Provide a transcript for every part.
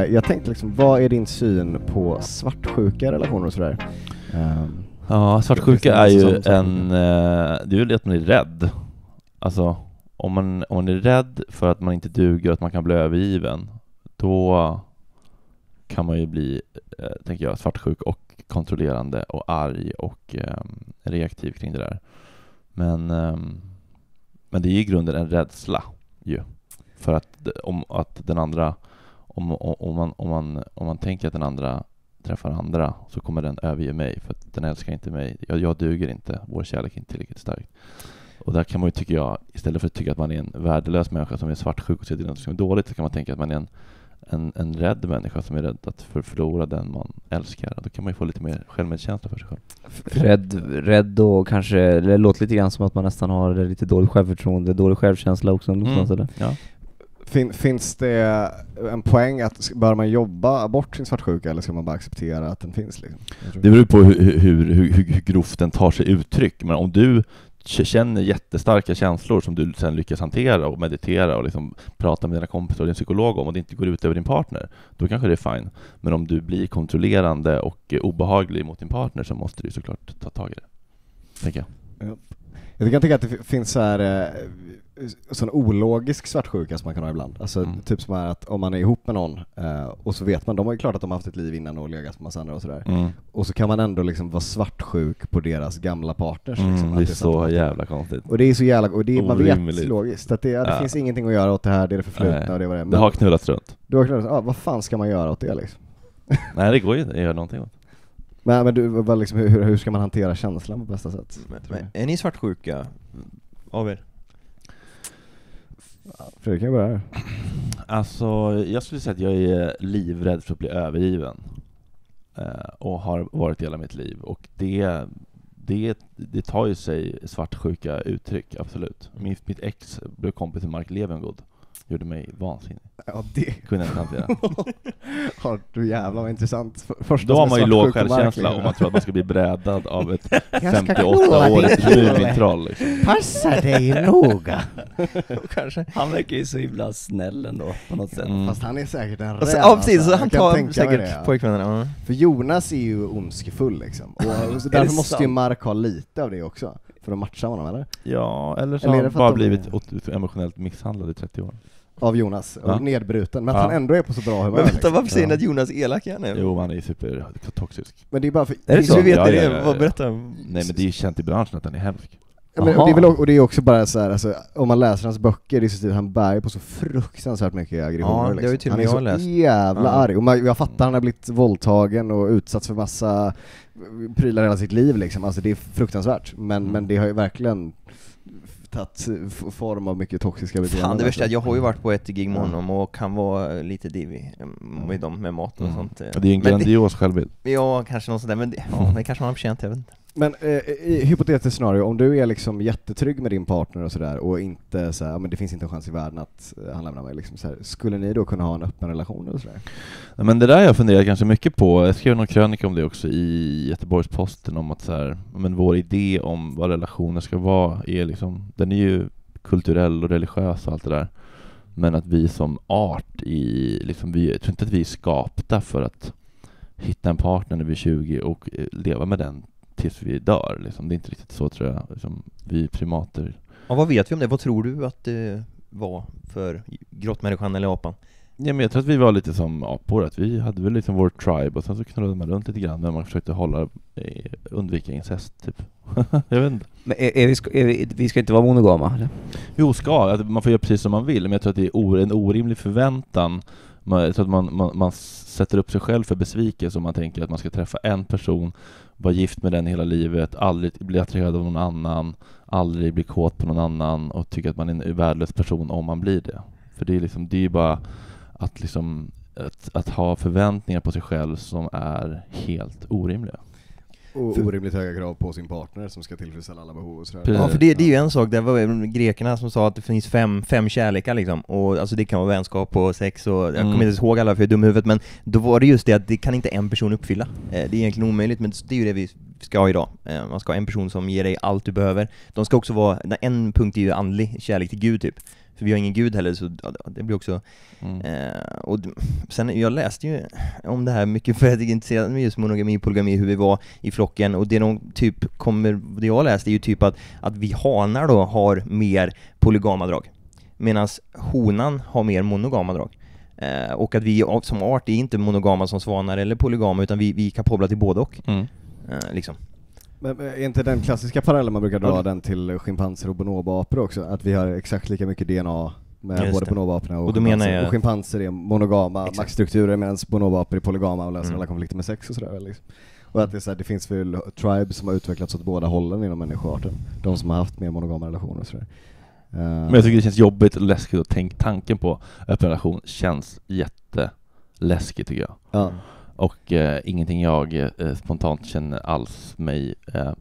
Eh, Jag tänkte liksom, vad är din syn på svartsjuka relationer och sådär? Ehm, Ja, svartsjuka är ju en, eh, det är väl det att man är rädd. Alltså, om man, om man är rädd för att man inte duger att man kan bli övergiven, då kan man ju bli, eh, tänker jag, svartsjuk och kontrollerande och arg och eh, reaktiv kring det där. Men, ehm, men det är ju i grunden en rädsla ju. För att, om, att den andra, om, om, man, om, man, om man tänker att den andra träffar andra så kommer den överge mig för att den älskar inte mig. Jag, jag duger inte, vår kärlek är inte tillräckligt stark. Och där kan man ju, tycker jag, istället för att tycka att man är en värdelös människa som är svartsjuk och ser är något som är dåligt, så kan man tänka att man är en, en, en rädd människa som är rädd att för, förlora den man älskar. Då kan man ju få lite mer självmedkänsla för sig själv. Rädd, rädd och kanske, det låter lite grann som att man nästan har lite dåligt självförtroende, dålig självkänsla också någonstans eller? Ja. Fin, finns det en poäng att, bör man jobba bort sin svartsjuka eller ska man bara acceptera att den finns liksom? Det beror på hur, hur, hur, hur, grovt den tar sig uttryck. Men om du känner jättestarka känslor som du sen lyckas hantera och meditera och liksom prata med dina kompisar och din psykolog om och det inte går ut över din partner, då kanske det är fine. Men om du blir kontrollerande och eh, obehaglig mot din partner så måste du såklart ta tag i det. Tänker jag. Jag kan tänka att det fi- finns så här eh, sån ologisk svartsjuka som man kan ha ibland. Alltså Mm. typ som är att om man är ihop med någon eh, och så vet man, de har ju klart att de har haft ett liv innan och legat med massa andra och sådär. Mm. Och så kan man ändå liksom vara svartsjuk på deras gamla partners liksom. Mm, Att det är så jävla konstigt. Och det är så jävla, och det är, man vet logiskt att det, ja, det Ja. finns ingenting att göra åt det här, det är det förflutna Nej, och det var det. Det har knullats runt. du har klart, ja, vad fan ska man göra åt det liksom? Nej, det går ju inte att göra någonting åt. Men, men du, liksom, hur, hur ska man hantera känslan på bästa sätt? Men, men, är ni svartsjuka av er? Fredrik kan börja här. Alltså, jag skulle säga att jag är livrädd för att bli övergiven. Eh, och har varit hela mitt liv. Och det, det, det tar ju sig svartsjuka uttryck, absolut. Min, mitt ex blev kompis med Mark Levengood. Gjorde mig vansinnig. Ja det Kunde jag inte hantera. har du jävlar vad intressant. Första Då har är man ju låg självkänsla om man tror att man ska bli brädad av ett Jag ska knulla 58-årigt dig. Mumintroll. Liksom. Passa dig noga! Kanske. Han verkar ju så himla snäll ändå på något sätt. Mm. Fast han är säkert en räv ja precis, alltså. så han tar säkert ja. pojkvännen. Ja. För Jonas är ju ondskefull liksom. Och därför måste ju sant? Mark ha lite av det också. För att matcha honom eller? Ja, eller så Eller har det han bara att de blivit är- emotionellt misshandlad i 30 år. Av Jonas, och Ja. nedbruten. Men att Ja. han ändå är på så bra humör Men vänta, liksom. varför säger ni Ja. att Jonas är elak igen? nu? Jo, han är supertoxisk. Men det är bara för... Är det Så vi vet Ja, det, ja, ja, berätta. Nej men det är ju känt i branschen att han är hemsk. Men, det är väl, och det är också bara så här, alltså, om man läser hans böcker, det är så tydligt, han bär på så fruktansvärt mycket aggressioner Ja, det har ju liksom. till och Han är så jag läst. jävla Ja. arg, och man, jag fattar, han har blivit våldtagen och utsatts för massa prylar hela sitt liv liksom, alltså det är fruktansvärt, men, Mm. men det har ju verkligen tagit form av mycket toxiska beteenden. Fan det värsta alltså. jag har ju varit på ett gig med Mm. honom och kan vara lite divig eh, med dem med mat och Mm. sånt. eh. Det är en Men grandios självbild. Ja, kanske något sånt där, men det, ja, Mm. det kanske man har förtjänt, jag vet inte. Men eh, eh, i hypotetiskt scenario, om du är liksom jättetrygg med din partner och sådär och inte så här, men det finns inte en chans i världen att eh, han lämnar mig liksom så här, skulle ni då kunna ha en öppen relation eller sådär? Ja, Men det där har jag funderat ganska mycket på. Jag skrev någon krönika om det också i Göteborgs-Posten om att så här, men vår idé om vad relationer ska vara är liksom, den är ju kulturell och religiös och allt det där. Men att vi som art i, liksom vi, jag tror inte att vi är skapta för att hitta en partner när vi är 20 och eh, leva med den tills vi dör. Liksom. Det är inte riktigt så tror jag. Liksom, vi primater Ja, vad vet vi om det? Vad tror du att det var för grottmänniskan eller apan? Ja, men jag tror att vi var lite som apor, att vi hade väl liksom vår tribe och sen så knullade man runt lite grann men man försökte hålla, eh, undvika incest typ. jag vet inte. Men är, är vi, ska, är vi, vi ska inte vara monogama eller? Jo, ska, man får göra precis som man vill, men jag tror att det är or, en orimlig förväntan. Man, jag tror att man, man, man sätter upp sig själv för besvikelse om man tänker att man ska träffa en person, vara gift med den hela livet, aldrig bli attraherad av någon annan, aldrig bli kåt på någon annan och tycka att man är en värdelös person om man blir det. För det är liksom, det är ju bara att liksom att, att ha förväntningar på sig själv som är helt orimliga. Och För- orimligt höga krav på sin partner som ska tillfredsställa alla behov och sådär. Ja, för det, det är ju en sak, det var grekerna som sa att det finns fem, fem kärlekar liksom, och alltså det kan vara vänskap och sex och, jag Mm. kommer inte ihåg alla för jag är dum i huvudet, men då var det just det att det kan inte en person uppfylla. Eh, det är egentligen omöjligt, men det är ju det vi ska ha idag. Eh, man ska ha en person som ger dig allt du behöver. De ska också vara, en punkt är ju andlig kärlek till Gud typ. För vi har ingen gud heller, så det blir också Mm. Eh, och sen, jag läste ju om det här mycket för jag är intresserad med just monogami, polygami, hur vi var i flocken och det de typ kommer, det jag läste är ju typ att, att vi hanar då har mer polygama drag medan honan har mer monogama drag. Eh, och att vi av- som art är inte monogama som svanar eller polygama utan vi, vi är kapabla till både och. Mm. Eh, liksom. Men men är inte den klassiska parallellen man brukar dra den till schimpanser och bonoboapor också? Att vi har exakt lika mycket DNA med Just både bonoboaporna och, Och schimpanser. jag- Och schimpanser är monogama Exakt. maktstrukturer medan bonoboapor är polygama och löser Mm. alla konflikter med sex och sådär liksom. Och att det, är så här, det finns väl tribes som har utvecklats åt båda hållen inom människoarten. De som har haft mer monogama relationer och sådär. Eh, Men jag tycker det känns jobbigt och läskigt att tänka tanken på öppen relation känns jätteläskigt tycker jag. ja. Och eh, ingenting jag eh, spontant känner alls mig, eh,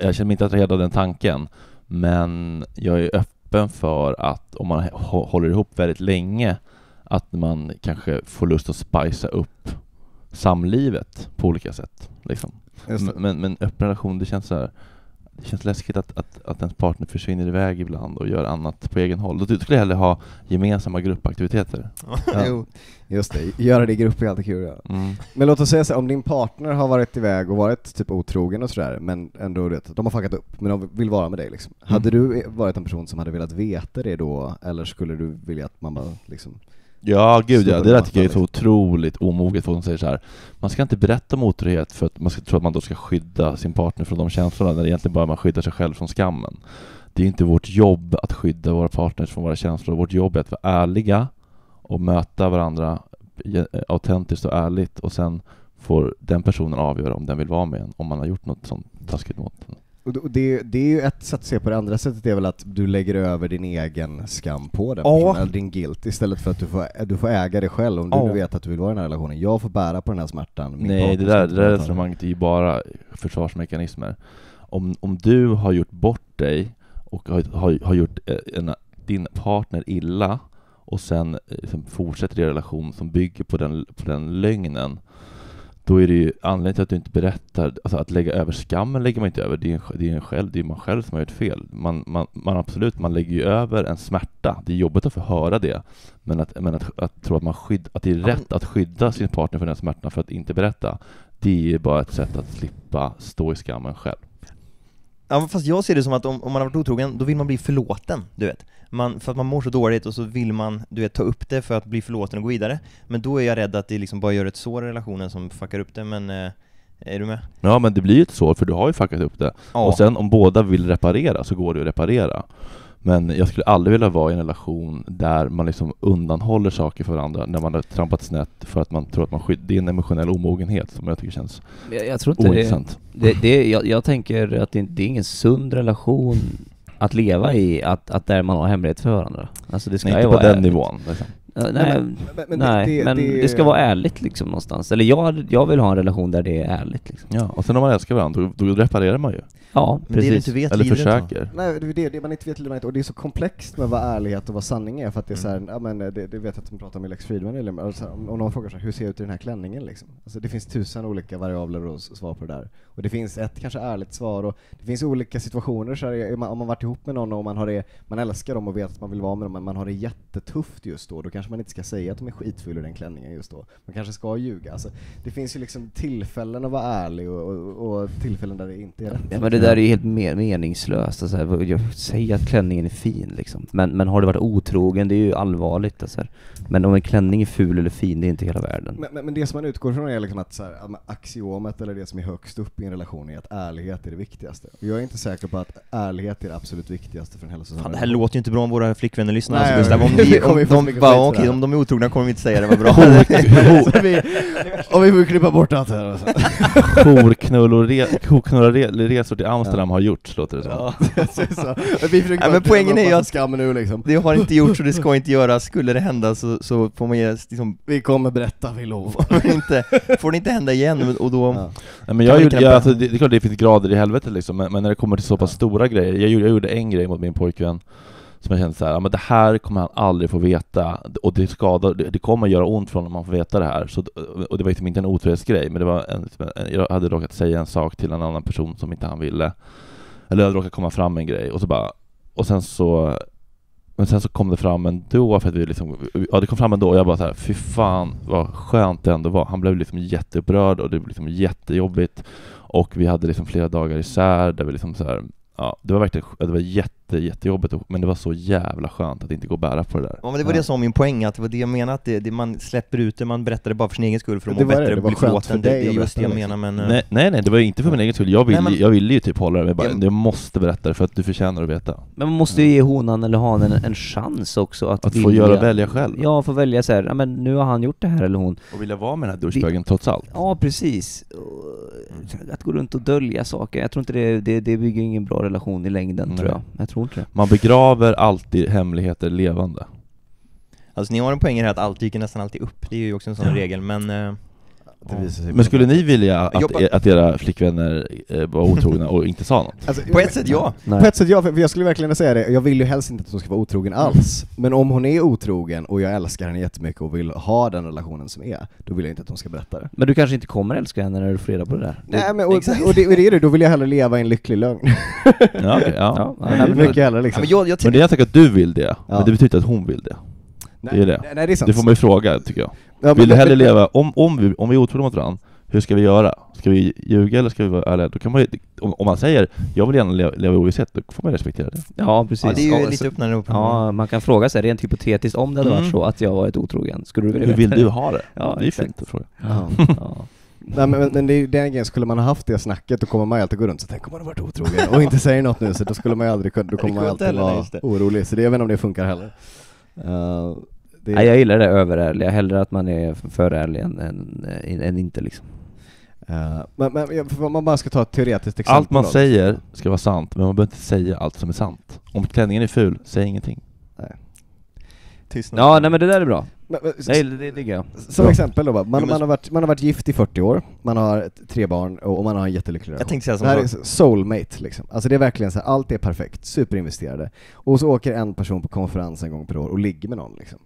jag känner mig inte attraherad av den tanken, men jag är öppen för att om man hå- håller ihop väldigt länge, att man kanske får lust att spicea upp samlivet på olika sätt. Liksom. Men, men öppen relation, det känns så här, det känns läskigt att, att, att ens partner försvinner iväg ibland och gör annat på egen håll. Då skulle jag hellre ha gemensamma gruppaktiviteter. Ja. Jo. Just det, göra det i grupp är alltid kul ja. Mm. Men låt oss säga så om din partner har varit iväg och varit typ otrogen och sådär, men ändå vet, de har fuckat upp, men de vill vara med dig liksom. Hade du varit en person som hade velat veta det då, eller skulle du vilja att man bara liksom Ja, gud ja. Det där tycker jag är så otroligt omoget. Folk som säger så här. Man ska inte berätta om otrohet för att man ska tro att man då ska skydda sin partner från de känslorna, när det egentligen bara man skyddar sig själv från skammen. Det är inte vårt jobb att skydda våra partners från våra känslor. Vårt jobb är att vara ärliga och möta varandra eh, autentiskt och ärligt och sen får den personen avgöra om den vill vara med en, om man har gjort något sånt taskigt mot den. Och det- det, är ju ett sätt att se på det, andra sättet är väl att du lägger över din egen skam på den Ja. personen, eller din guilt, istället för att du får, du får äga det själv om du Ja. nu vet att du vill vara i den här relationen. Jag får bära på den här smärtan. min Nej, det där, det där resonemanget är ju bara försvarsmekanismer. Om, om du har gjort bort dig och har, har, har gjort eh, en, din partner illa och sen liksom fortsätter er relation som bygger på den, på den lögnen då är det ju anledningen till att du inte berättar, alltså att lägga över skammen lägger man inte över, det är, en, det är, en själv, det är man själv som har gjort fel. Man, man, man absolut, man lägger ju över en smärta, det är jobbigt att få höra det, men att, men att, att tro att, man skydd, att det är rätt att skydda sin partner för den smärtan för att inte berätta, det är ju bara ett sätt att slippa stå i skammen själv. Ja fast jag ser det som att om, om man har varit otrogen, då vill man bli förlåten, du vet man, För att man mår så dåligt och så vill man, du vet, ta upp det för att bli förlåten och gå vidare Men då är jag rädd att det liksom bara gör ett sår i relationen som fuckar upp det, men eh, är du med? Ja men det blir ju ett sår för du har ju fuckat upp det. Ja, Och sen om båda vill reparera så går det att reparera. Men jag skulle aldrig vilja vara i en relation där man liksom undanhåller saker för varandra när man har trampat snett för att man tror att man skyddar. Det är en emotionell omogenhet som jag tycker känns Jag, jag tror inte det, ointressant. det, det jag, jag tänker att det, det är ingen sund relation att leva i, att, att där man har hemlighet för varandra. Alltså det ska Nej, inte på vara den ärligt. nivån. Liksom. Nej, Men- men- men det- nej, det- men det- det, ska vara ärligt liksom någonstans. Eller jag, jag vill ha en relation där det är ärligt liksom. Ja, och sen om man älskar varandra, då, då reparerar man ju. Ja, men det precis. inte vet Eller inte, försöker. Nej, det är det, det man inte vet lider man inte, och det är så komplext med vad ärlighet och vad sanning är, för att det är så här, Mm. ja men det, det vet jag att de pratar med Lex Friedman eller alltså, om om någon frågar så här, hur ser jag ut i den här klänningen liksom? Alltså det finns tusen olika variabler och svar på det där. Och det finns ett kanske ärligt svar, och det finns olika situationer, så här, man, om man varit ihop med någon och man har det, man älskar dem och vet att man vill vara med dem, men man har det jättetufft just då, då kanske man inte ska säga att de är skitfulla i den klänningen just då. Man kanske ska ljuga. Alltså, det finns ju liksom tillfällen att vara ärlig och, och, och tillfällen där det inte är rätt. Ja, men det där är ju helt me- meningslöst. Alltså, jag säger att klänningen är fin liksom. Men, men har du varit otrogen, det är ju allvarligt. Alltså. Men om en klänning är ful eller fin, det är inte hela världen. Men, men, men det som man utgår från är liksom att så här, axiomet eller det som är högst upp i en relation är att ärlighet är det viktigaste. Och jag är inte säker på att ärlighet är det absolut viktigaste för en hälsosam Fan, det här låter ju inte bra om våra flickvänner lyssnar Nej, alltså, Gustav, om, vi om de bara, här. om de är otrogna kommer vi inte säga det var bra vi, om vi får klippa bort allt här alltså. Horknullarresor till Amsterdam har gjorts, låter det som. Ja. Vi försöker men poängen är ju att- skammen nu liksom. Det har inte gjorts och det ska inte göras, skulle det hända så, så får man ge, liksom, Vi kommer berätta, vi lovar. får det inte, får det inte hända igen och då, Ja. Nej, men jag gjorde, jag, alltså, det, det är klart det finns grader i helvetet liksom, men, men när det kommer till så pass stora grejer, jag gjorde, jag gjorde en grej mot min pojkvän som jag kände så här, ja, men det här kommer han aldrig få veta, och det skadar, det, det kommer göra ont för honom om han får veta det här, så, och det var liksom inte en otrohetsgrej, men det var en, liksom, jag hade råkat säga en sak till en annan person som inte han ville, eller jag hade råkat komma fram med en grej, och så bara, och sen så Men sen så kom det fram ändå för att vi liksom, ja det kom fram ändå och jag bara så här, fy fan vad skönt det ändå var. Han blev liksom jätteupprörd och det blev liksom jättejobbigt. Och vi hade liksom flera dagar isär där vi liksom så här, ja det var verkligen, det var jätte, jättejobbigt men det var så jävla skönt att inte gå och bära på det där. Ja men det var Ja. det som var min poäng, att det var det jag menade, att det, det man släpper ut det, man berättar det bara för sin egen skull för att Det må bättre det var bli skönt för förlåten. Det, det är att just det jag menar men... eh, Nej, nej, nej, det var inte för min egen skull. Jag ville, Nej, jag ville ju typ hålla det, men bara, Ja. jag måste berätta det för att du förtjänar att veta. Men man måste ju ge honan eller hanen en, en chans också att, Att få vilja- göra välja själv. Ja, få välja så här, ja men nu har han gjort det här eller hon. Och vilja vara med den här douchebögen trots allt. Ja, precis. Att gå runt och dölja saker, jag tror inte det, det, det bygger ingen bra relation i längden Nej. tror jag. Jag tror inte det. Man begraver alltid hemligheter levande. Alltså ni har en poäng i det här att allt dyker nästan alltid upp, det är ju också en sån Ja. regel, men... eh, Men skulle ni vilja att, att era flickvänner eh, var otrogna och inte sa något? Alltså, På ett sätt ja! Nej. På ett sätt ja, för jag skulle verkligen säga det, jag vill ju helst inte att hon ska vara otrogen alls. Men om hon är otrogen och jag älskar henne jättemycket och vill ha den relationen som är, då vill jag inte att hon ska berätta det. Men du kanske inte kommer älska henne när du får reda på det där? Nej men och, och, det, och det är det, då vill jag hellre leva i en lycklig lögn. Ja, okej, ja. Ja, nej, men Mycket hellre ja liksom. men jag, jag Men det är säkert att du vill det, Ja. men det betyder inte att hon vill det. det är det. Nej, nej det är sant. Det får man ju fråga, tycker jag. Ja, Vill du hellre leva, om, om, vi, om vi är otrogna mot varandra, hur ska vi göra? Ska vi ljuga eller ska vi vara ärliga? Då kan man ju, om, om man säger 'Jag vill gärna leva, leva i ovisshet' då får man respektera det. Ja, precis. Ja, det är ju Ja, lite så- öppnare upp. Ja, man kan fråga sig rent hypotetiskt, om det hade varit Mm. så att jag varit otrogen, skulle du vilja Hur vill du ha det? Ja, det är exakt. fint att fråga. Ja. Ja. Nej men, men det är ju den grejen, skulle man ha haft det snacket då kommer man ju alltid gå runt och tänka om man har varit otrogen och inte säger något nu så då skulle man ju aldrig kunna, då kommer man ju alltid heller, vara orolig. Så det, jag vet inte om det funkar heller. Uh, det, Nej, jag gillar det överärliga, hellre att man är för ärlig än, än, än, inte liksom. eh, men, men om man bara ska ta ett teoretiskt exempel Allt man då. säger ska vara sant, men man behöver inte säga allt som är sant. Om klänningen är ful, säg ingenting. Tystnad. Ja, nej men det där är bra. Men, men, Nej, det diggar jag. Som Bra. exempel då bara, man, Jo, men- man, har varit, man har varit gift i 40 år, man har tre barn och, och man har en jättelycklig relation. Jag tänkte säga som det här är soulmate liksom. Alltså det är verkligen så här, allt är perfekt, superinvesterade. Och så åker en person på konferens en gång per år och ligger med någon liksom.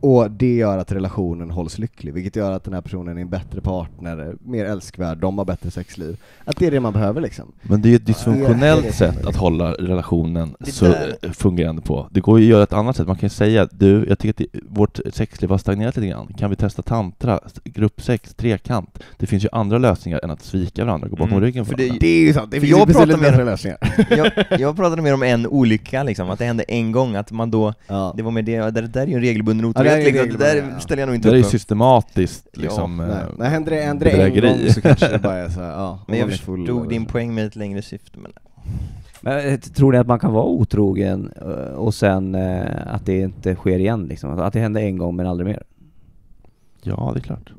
Och det gör att relationen hålls lycklig, vilket gör att den här personen är en bättre partner, mer älskvärd, de har bättre sexliv. Att det är det man behöver liksom. Men det är ett det är dysfunktionellt det. sätt att hålla relationen så där- fungerande på. Det går ju att göra ett annat sätt. Man kan ju säga du, jag tycker att det, vårt sexliv har stagnerat lite grann. Kan vi testa tantra, gruppsex, trekant? Det finns ju andra lösningar än att svika varandra och gå bakom Mm. ryggen För det-. Det är ju sant, det finns jag ju pratar betydligt mer- bättre lösningar. jag, jag pratade mer om en olycka liksom, att det hände en gång, att man då, Ja. det var med det, det där är ju en regelbunden Ja, det är otrohet en liksom, det där ja. ställer jag nog Det inte där är upp ju för. systematiskt Ja, liksom... Nej, eh, nej händer det, händer det en gång så kanske det bara är så här, ja, Men jag är förstod din så. poäng med ett längre syfte men Men eh, tror ni att man kan vara otrogen eh, och sen att det inte sker igen liksom? Att det händer en gång men aldrig mer? Ja, det är klart.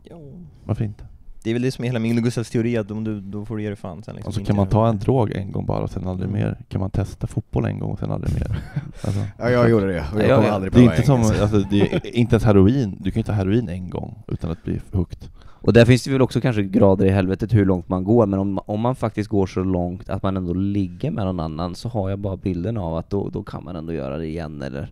Varför inte? Det är väl det som är hela min och Gustavs teori, att om du, då får du ge dig fan sen liksom Och så inte kan man ta en drog en gång bara och sen aldrig mer. Kan man testa fotboll en gång och sen aldrig mer. Alltså, Ja, jag gjorde det och jag Ja, kommer aldrig det är inte som, alltså, det är inte ens heroin. Du kan ju ta heroin en gång utan att bli hooked. Och där finns det väl också kanske grader i helvetet hur långt man går, men om, om man faktiskt går så långt att man ändå ligger med någon annan så har jag bara bilden av att då, då kan man ändå göra det igen eller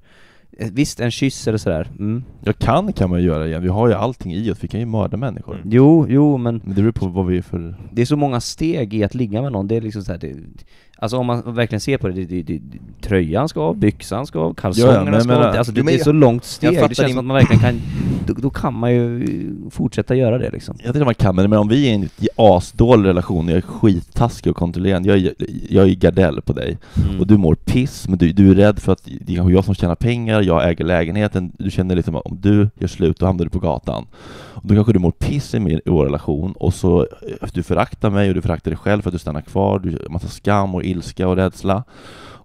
Visst, en kyss eller sådär, mm. Jag kan kan man göra igen. Vi har ju allting i oss. Vi kan ju mörda människor. Mm. Jo, jo men Men det beror på vad vi är för... det är så många steg i att ligga med någon, det är liksom såhär, det, Alltså om man verkligen ser på det, det, det, det tröjan ska av, byxan ska av, kalsongerna men jag ska av, alltså det, men det är så långt steg, det känns som att man verkligen kan, då, då kan man ju fortsätta göra det liksom. Jag om man kan, men om vi är i en asdålig relation, jag är skittaskig och kontrollerande, jag är, jag är Gardell på dig, Mm. och du mår piss, men du, du är rädd för att det är kanske jag som tjänar pengar, jag äger lägenheten, du känner liksom att om du gör slut, då hamnar du på gatan. Och då kanske du mår piss i, min, i vår relation, och så eh, du föraktar mig och du föraktar dig själv för att du stannar kvar, du har massa skam och ilska och rädsla.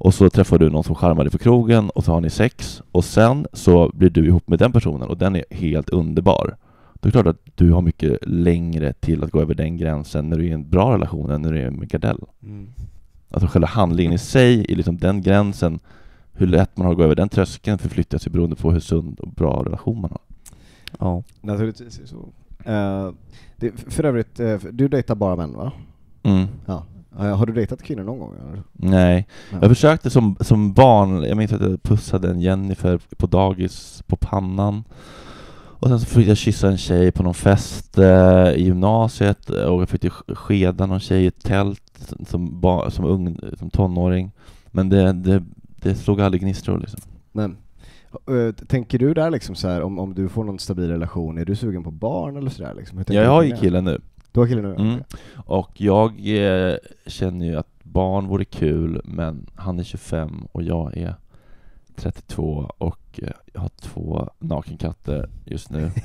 Och så träffar du någon som charmar dig på krogen, och så har ni sex, och sen så blir du ihop med den personen, och den är helt underbar. Då är det klart att du har mycket längre till att gå över den gränsen när du är i en bra relation än när du är med Gardell. Alltså själva handlingen i sig, är liksom den gränsen, hur lätt man har att gå över den tröskeln förflyttas ju beroende på hur sund och bra relation man har. Ja. Naturligtvis är det så. Eh, det, för övrigt, eh, du dejtar bara män va? Mm. Ja. Eh, har du dejtat kvinnor någon gång? eller? Nej, Ja. jag försökte som, som barn, jag minns att jag pussade en Jennifer på dagis på pannan och sen så fick jag kyssa en tjej på någon fest eh, i gymnasiet och jag fick sk- skeda någon tjej i ett tält som, bar, som ung, som tonåring Men det, det, det slog aldrig gnistor liksom Men, Eh, Tänker du där liksom så här, om, om du får någon stabil relation, är du sugen på barn eller sådär liksom? Jag har ju killen nu. Du har killen nu? Mm. Och jag eh, känner ju att barn vore kul, men han är 25 och jag är 32 och eh, jag har två nakenkatter just nu.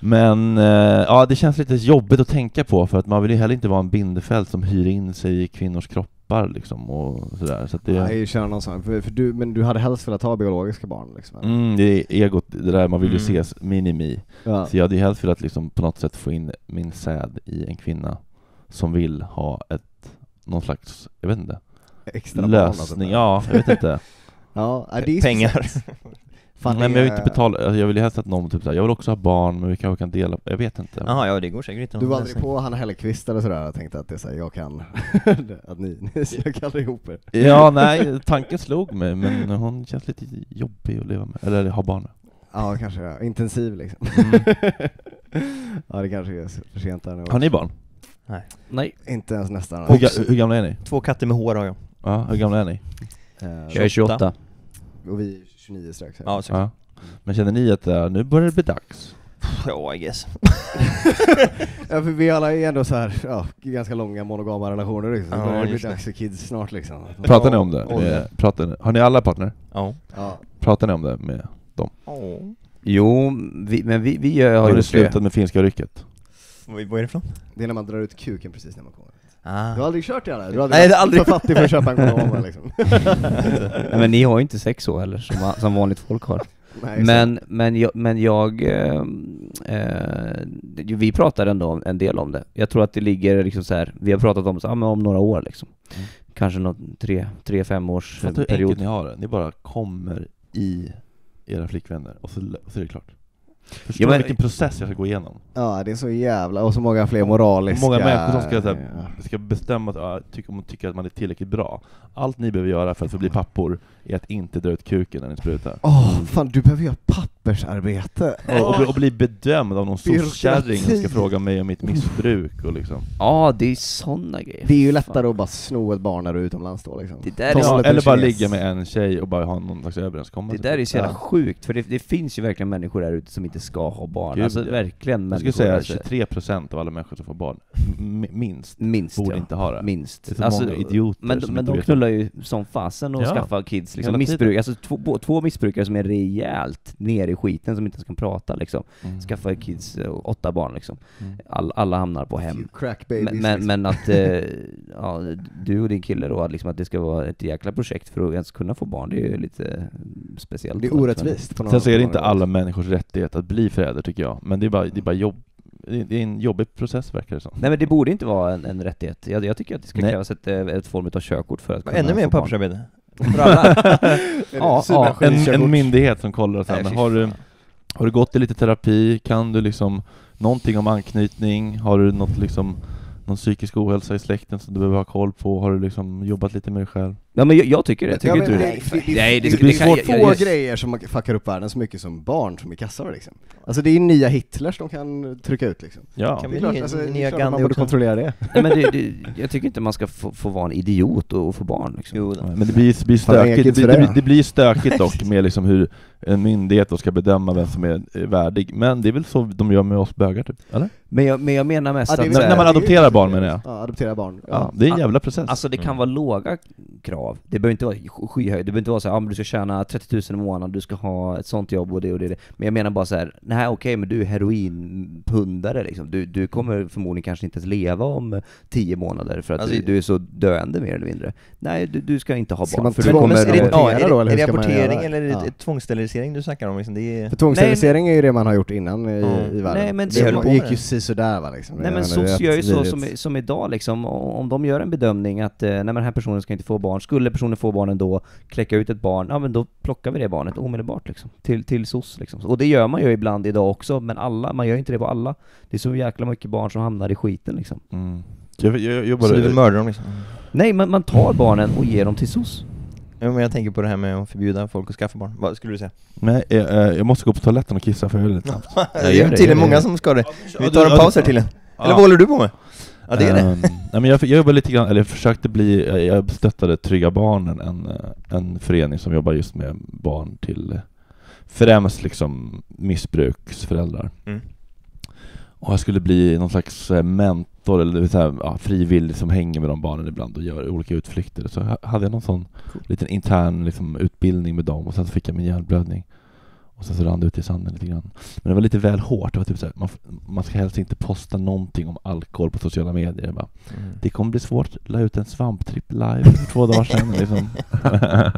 Men eh, ja, det känns lite jobbigt att tänka på för att man vill ju heller inte vara en bindefält som hyr in sig i kvinnors kroppar liksom och sådär. Så att det, Nej, jag känner någon sån, för, för du, men du hade helst velat ha biologiska barn liksom? eller? mm, det är egot, det där man vill ju Mm. ses minimi. Ja. Så jag hade ju helst velat liksom på något sätt få in min säd i en kvinna som vill ha ett, någon slags, jag vet inte, Extra barn alltså. lösning. Ja, jag vet inte. Ja, ja, det är Pengar. Fan, Nej det men jag vill är- inte betala, alltså, jag vill ju helst att någon typ såhär, jag vill också ha barn men vi kanske kan dela, jag vet inte. Jaha, ja det går säkert inte. Du var aldrig på Hanna Hellquist eller sådär och tänkte att det är såhär, jag kan, att ni, ni jag kallar ihop er? Ja, nej, tanken slog mig men hon känns lite jobbig att leva med, eller ha barn med. Ja, kanske ja. intensiv liksom. Mm. ja, det kanske är för sent där nu Har ni barn? Nej. Inte ens nästan. Hur, ga- hur gamla är ni? Två katter med hår har jag. Ja, hur gamla är ni? Eh, Jag är 28. och vi är 29 strax. här. Ja. Ja. Men känner ni att eh, nu börjar det bli dags? ja I guess. Ja, för vi alla är ändå så här, ja, ganska långa monogama relationer liksom. Så Ja, börjar det bli just det. dags för kids snart liksom. Pratar ni om det? Ålder. Med, pratar ni, har ni alla partner? Ja. Ja. Pratar ni om det med dem? Oh. Jo, vi, men vi, vi gör, har Har ni gjort slutat det. med finska rycket? Vad är det ifrån? Det är när man drar ut kuken precis när man kommer. Ah. Du har aldrig kört det eller? Du har Nej, det har aldrig- för fattig för att köpa en kondom liksom. Nej, men ni har ju inte sex så heller, som, som vanligt folk har. Nej, Men, men jag, men jag eh, eh, vi pratar ändå om- en del om det. Jag tror att det ligger liksom så här. vi har pratat om så, ja, men om några år liksom. Mm. Kanske något tre, tre, fem års Fattar period. enkelt ni har det? Ni bara kommer i era flickvänner och så, och så är det klart. Förstår Ja, men- vilken process jag ska gå igenom? Ja, det är så jävla, och så många fler moraliska... Många människor som ska, så här, ska bestämma att, om de tycker att man är tillräckligt bra. Allt ni behöver göra för att få bli pappor är att inte dra ut kuken när ni sprutar. Åh, fan du behöver göra pappersarbete. Och, och, bli, och bli bedömd av någon soc-kärring som ska fråga mig om mitt missbruk och liksom. Ja, det är sådana grejer. Det är ju Fan. lättare att bara sno ett barn när du är utomlands då liksom. Det där Ja, eller bara ligga med en tjej och bara ha någon slags överenskommelse. Det där är så jävla Ja. sjukt, för det, det finns ju verkligen människor där ute som inte ska ha barn. Gud, alltså verkligen Jag skulle säga alltså, 23% av alla människor som får barn, minst, minst borde ja. inte ha det. Minst. Det är så många idioter men som men inte de knullar ju som fasen och Ja. skaffar kids liksom. Missbruk, alltså två, två missbrukare som är rejält ner i skiten som inte ens kan prata liksom. Mm. Skaffar kids, eh, åtta barn liksom. Mm. All, alla hamnar på hem. Few crack babies, Men, men, liksom. men att, eh, ja, du och din kille då, liksom att det ska vara ett jäkla projekt för att ens kunna få barn, det är ju lite eh, speciellt. Det är orättvist på Sen så är det inte alla människors rättighet att bli förälder tycker jag, men det är bara, det är bara jobb, det är en jobbig process verkar det som. Nej men det borde inte vara en, en rättighet. Jag, jag tycker att det ska Nej. krävas ett, eh, ett form av körkort för att kunna Ännu mer pappersarbete. För alla. Ja, ja, En, en myndighet som kollar så här, men har du, har du gått i lite terapi, kan du liksom någonting om anknytning, har du något liksom någon psykisk ohälsa i släkten som du behöver ha koll på, har du liksom jobbat lite med dig själv? Ja men jag, jag tycker det, tycker Ja, inte du det, det? det, det, Nej, det, det- det, det kan- jag- få jag- grejer som fuckar upp världen så mycket som barn som är kassar liksom. Alltså det är nya Hitlers de kan trycka ut liksom. Ja. Kan Det är vi- klart, alltså, nya klart man borde kontrollera det. Nej, men det, det, jag tycker inte man ska få, få vara en idiot och, och få barn liksom. Jo. Men det blir, blir stökigt, det. blir, det blir stökigt dock med liksom hur en myndighet då ska bedöma vem som är eh, värdig, men det är väl så de gör med oss bögar typ, eller? Men jag, men jag menar mest Ja, det är att... När- när man det är adopterar barn, menar jag. Ja, adoptera barn. Ja, det är en jävla process. Alltså det kan Mm. vara låga krav, det behöver inte vara skyhöjd, det behöver inte vara så här, ah, men du ska tjäna 30 000 i månaden, du ska ha ett sånt jobb och det och det, och det. Men jag menar bara så här, nej okej men du är heroinpundare liksom, du, du kommer förmodligen kanske inte ens leva om 10 månader för att Alltså, du, du är så döende mer eller mindre. Nej, du, du ska inte ha Ska barn, man för du kommer... Är det, rapportera ja, är det, då, eller är det ska man rapportering eller är det Ja. ett tvångssterilisering du snackar om liksom? Det är... För tvångssterilisering är ju det man har gjort innan i, Ja. i världen. Nej, men det det gick ju det. sisådär va liksom. Nej men SOS gör ju så som, som idag liksom, om de gör en bedömning att eh, nej men den här personen ska inte få barn, skulle personen få barn ändå, kläcka ut ett barn, ja men då plockar vi det barnet omedelbart liksom, till, till SOS liksom. Och det gör man ju ibland idag också, men alla, man gör inte det på alla. Det är så jäkla mycket barn som hamnar i skiten liksom. Mm. Jag, jag, jag jobbar... Så du vill mörda dem liksom? Nej, man, man tar barnen och ger dem till SOS. Ja, men jag tänker på det här med att förbjuda folk att skaffa barn. Vad skulle du säga? Nej, eh, eh, jag måste gå på toaletten och kissa för jag är lite snabbt. det är tydligen många som ska det. Vi tar en paus här till Eller Ja. vad håller du på med? Ja det är det. Ehm, nej men jag, jag jobbar lite grann, eller jag försökte bli, jag- jag stöttade Trygga Barnen, en, eh, en förening som jobbar just med barn till främst liksom missbruksföräldrar. Mm. Och jag skulle bli någon slags eh, mentor eller så här, ja, frivillig som hänger med de barnen ibland och gör olika utflykter. Så ha- hade jag någon sån liten intern liksom, utbildning med dem och sen så fick jag min hjärnblödning. Och sen så rann det ut i sanden lite grann. Men det var lite väl hårt. Det var typ så här, man, man ska helst inte posta någonting om alkohol på sociala medier. Bara, Mm. det kommer bli svårt. La ut en svamptripp live för två dagar sedan. Liksom.